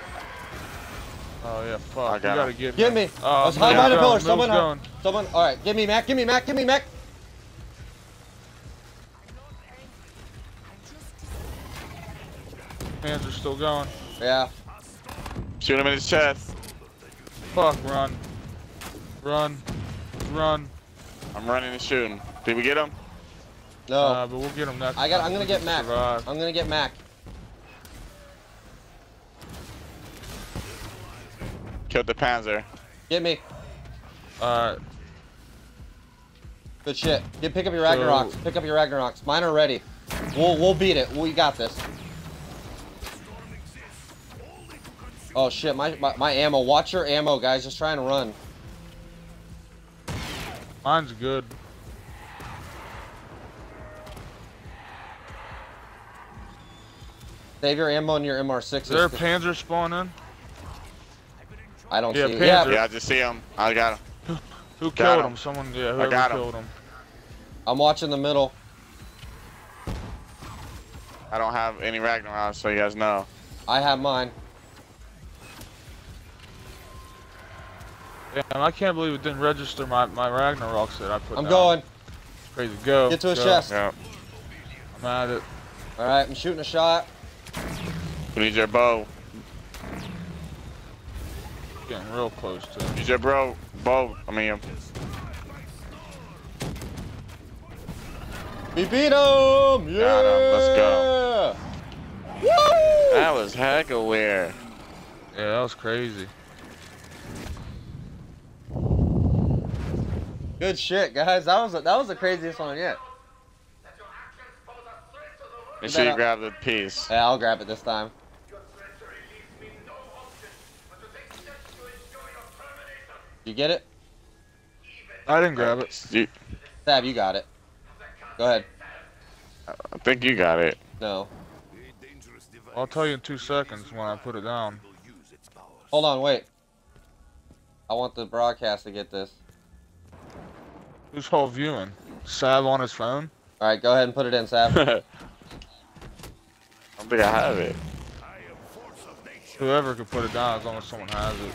Speaker 2: Oh yeah,
Speaker 1: I
Speaker 2: fuck. You
Speaker 1: got
Speaker 2: gotta
Speaker 1: him.
Speaker 2: get
Speaker 3: Get
Speaker 2: him.
Speaker 3: me.
Speaker 2: Oh,
Speaker 3: Let's hide
Speaker 2: middle's
Speaker 3: behind a pillar. Someone.
Speaker 2: going.
Speaker 3: Someone. All right. Give me Mac. Give me Mac. Give me Mac.
Speaker 2: Hands are still going.
Speaker 3: Yeah.
Speaker 1: Shoot him in his chest.
Speaker 2: Fuck, run. Run. Run.
Speaker 1: I'm running and shooting. Did we get him?
Speaker 3: No.
Speaker 2: Uh, but we'll get him next
Speaker 3: I got.
Speaker 2: time.
Speaker 3: I'm gonna get Mac.
Speaker 2: survive.
Speaker 3: I'm gonna get Mac.
Speaker 1: Killed the Panzer.
Speaker 3: Get me.
Speaker 2: Alright.
Speaker 3: Good shit. Get pick up your
Speaker 2: So-
Speaker 3: Ragnaroks. Pick up your Ragnaroks. Mine are ready. We'll we'll beat it. We got this. Oh shit, my, my my ammo. Watch your ammo, guys. Just trying to run.
Speaker 2: Mine's good.
Speaker 3: Save your ammo and your MR6s.
Speaker 2: Is there a Panzer spawning?
Speaker 3: I don't
Speaker 2: Yeah,
Speaker 3: see.
Speaker 2: Panzer.
Speaker 3: Yeah,
Speaker 1: Yeah, I just see him. I got him.
Speaker 2: Who
Speaker 1: Got
Speaker 2: killed
Speaker 1: him.
Speaker 2: him? Someone, yeah, whoever
Speaker 1: got him.
Speaker 2: killed him.
Speaker 3: I'm watching the middle.
Speaker 1: I don't have any Ragnarok, so you guys know.
Speaker 3: I have mine.
Speaker 2: Damn, I can't believe it didn't register my, my Ragnaroks that I put
Speaker 3: I'm
Speaker 2: down.
Speaker 3: going.
Speaker 2: Crazy. Go.
Speaker 3: Get to a
Speaker 2: go.
Speaker 3: chest.
Speaker 1: Yeah.
Speaker 2: I'm at it.
Speaker 3: All right, I'm shooting a shot.
Speaker 1: We need your bow.
Speaker 2: Getting real close to it.
Speaker 1: Use your bro bow. I mean,
Speaker 3: We beat him! Yeah!
Speaker 1: Got him. Let's
Speaker 3: go. Woo!
Speaker 1: that was hecka weird.
Speaker 2: Yeah, that was crazy.
Speaker 3: Good shit, guys. That was a, that was the craziest one yet.
Speaker 4: That your actions pose a threat to the world.
Speaker 1: Make sure you grab the piece.
Speaker 3: Yeah, I'll grab it this time.
Speaker 4: Your treachery leaves me no option but to take steps to ensure your termination.
Speaker 3: You get it?
Speaker 2: I didn't grab it.
Speaker 1: You,
Speaker 3: Sav, you got it. Go ahead.
Speaker 1: I think you got it.
Speaker 3: No.
Speaker 5: A dangerous device.
Speaker 2: I'll tell you in two seconds when I put it down.
Speaker 5: Will use its powers.
Speaker 3: Hold on, wait. I want the broadcast to get this.
Speaker 2: Who's whole viewing? Sav on his phone?
Speaker 3: All right, go ahead and put it in, Sav.
Speaker 1: I don't think I have it.
Speaker 5: I am force of nature.
Speaker 2: Whoever could put it down as long as someone has it.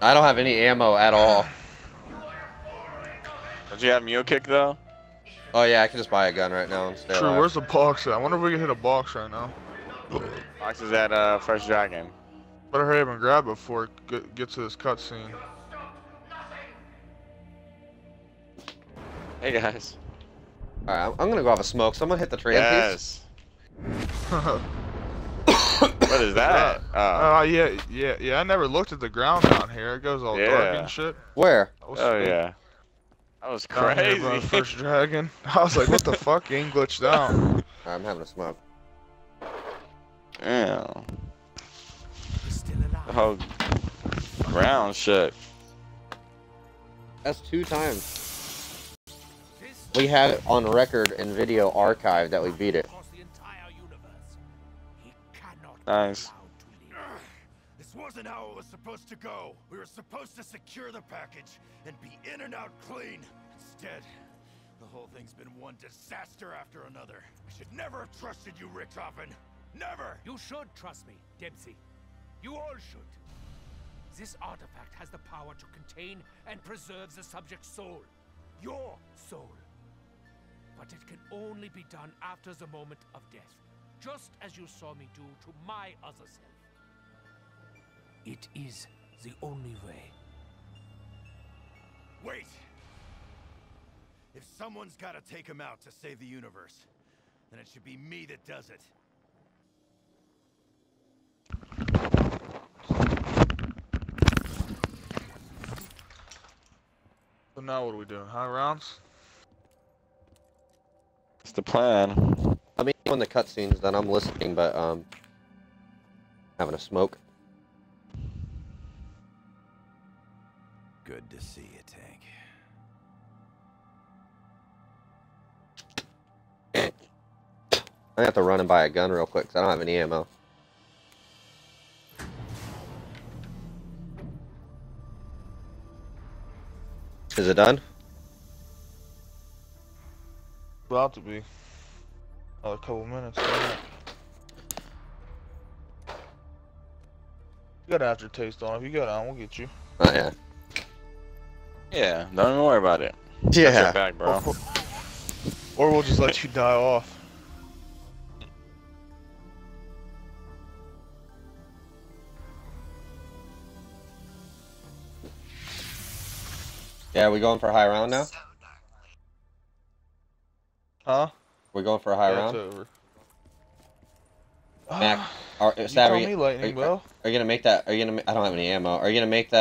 Speaker 3: I don't have any ammo at all.
Speaker 4: You are a foreign of
Speaker 1: Don't you have mule kick though?
Speaker 3: Oh yeah, I can just buy a gun right now and stay
Speaker 2: True,
Speaker 3: alive.
Speaker 2: where's the box at? I wonder if we can hit a box right now.
Speaker 1: Box is at uh, First Dragon.
Speaker 2: Better hurry up and grab it before it get- gets to this cutscene.
Speaker 1: Hey guys.
Speaker 3: All right, I'm, I'm gonna go have a smoke. Someone hit the train piece.
Speaker 1: Yes. What is that? Oh,
Speaker 2: Uh, yeah, yeah, yeah. I never looked at the ground down here. It goes all dark
Speaker 1: Yeah.
Speaker 2: and shit.
Speaker 3: Where?
Speaker 2: That
Speaker 1: oh
Speaker 2: cool.
Speaker 1: yeah. That was
Speaker 2: crazy. here by. First dragon. I was like, what the fuck? Game glitched out.
Speaker 3: I'm having a smoke.
Speaker 1: Damn.
Speaker 5: Still
Speaker 1: The whole ground shook.
Speaker 3: That's two times. We had it on record and video archive that we beat it.
Speaker 1: Nice.
Speaker 5: be allowed to live. This wasn't how it was supposed to go. We were supposed to secure the package and be in and out clean. Instead, the whole thing's been one disaster after another. I should never have trusted you, Richtofen. Never!
Speaker 7: You should trust me, Dempsey. You all should. This artifact has the power to contain and preserve the subject's soul. Your soul. But it can only be done after the moment of death just as you saw me do to my other self. It is the only way.
Speaker 5: Wait! If someone's gotta take him out to save the universe, then it should be me that does it.
Speaker 2: So now what are we doing? High rounds?
Speaker 1: It's the plan.
Speaker 3: I mean, when the cutscenes, then I'm listening, but um, having a smoke.
Speaker 5: Good to see you, Tank.
Speaker 3: I have to run and buy a gun real quick because I don't have any ammo. Is it done?
Speaker 2: About to be. Another couple minutes. You got aftertaste on. If you got on, we'll get you.
Speaker 3: Oh yeah.
Speaker 1: Yeah, don't even worry about it. Got your
Speaker 3: Yeah.
Speaker 1: back, bro.
Speaker 2: Or, or we'll just let you die off.
Speaker 3: Yeah, we going for a high round now?
Speaker 2: Huh?
Speaker 3: We going for a high
Speaker 2: Yeah,
Speaker 3: round?
Speaker 2: it's over.
Speaker 3: Mac, Are,
Speaker 2: you
Speaker 3: Sav,
Speaker 2: call
Speaker 3: are
Speaker 2: me
Speaker 3: are,
Speaker 2: lightning,
Speaker 3: you-
Speaker 2: bro.
Speaker 3: are you gonna make that? Are you gonna? I don't have any ammo. Are you gonna make that?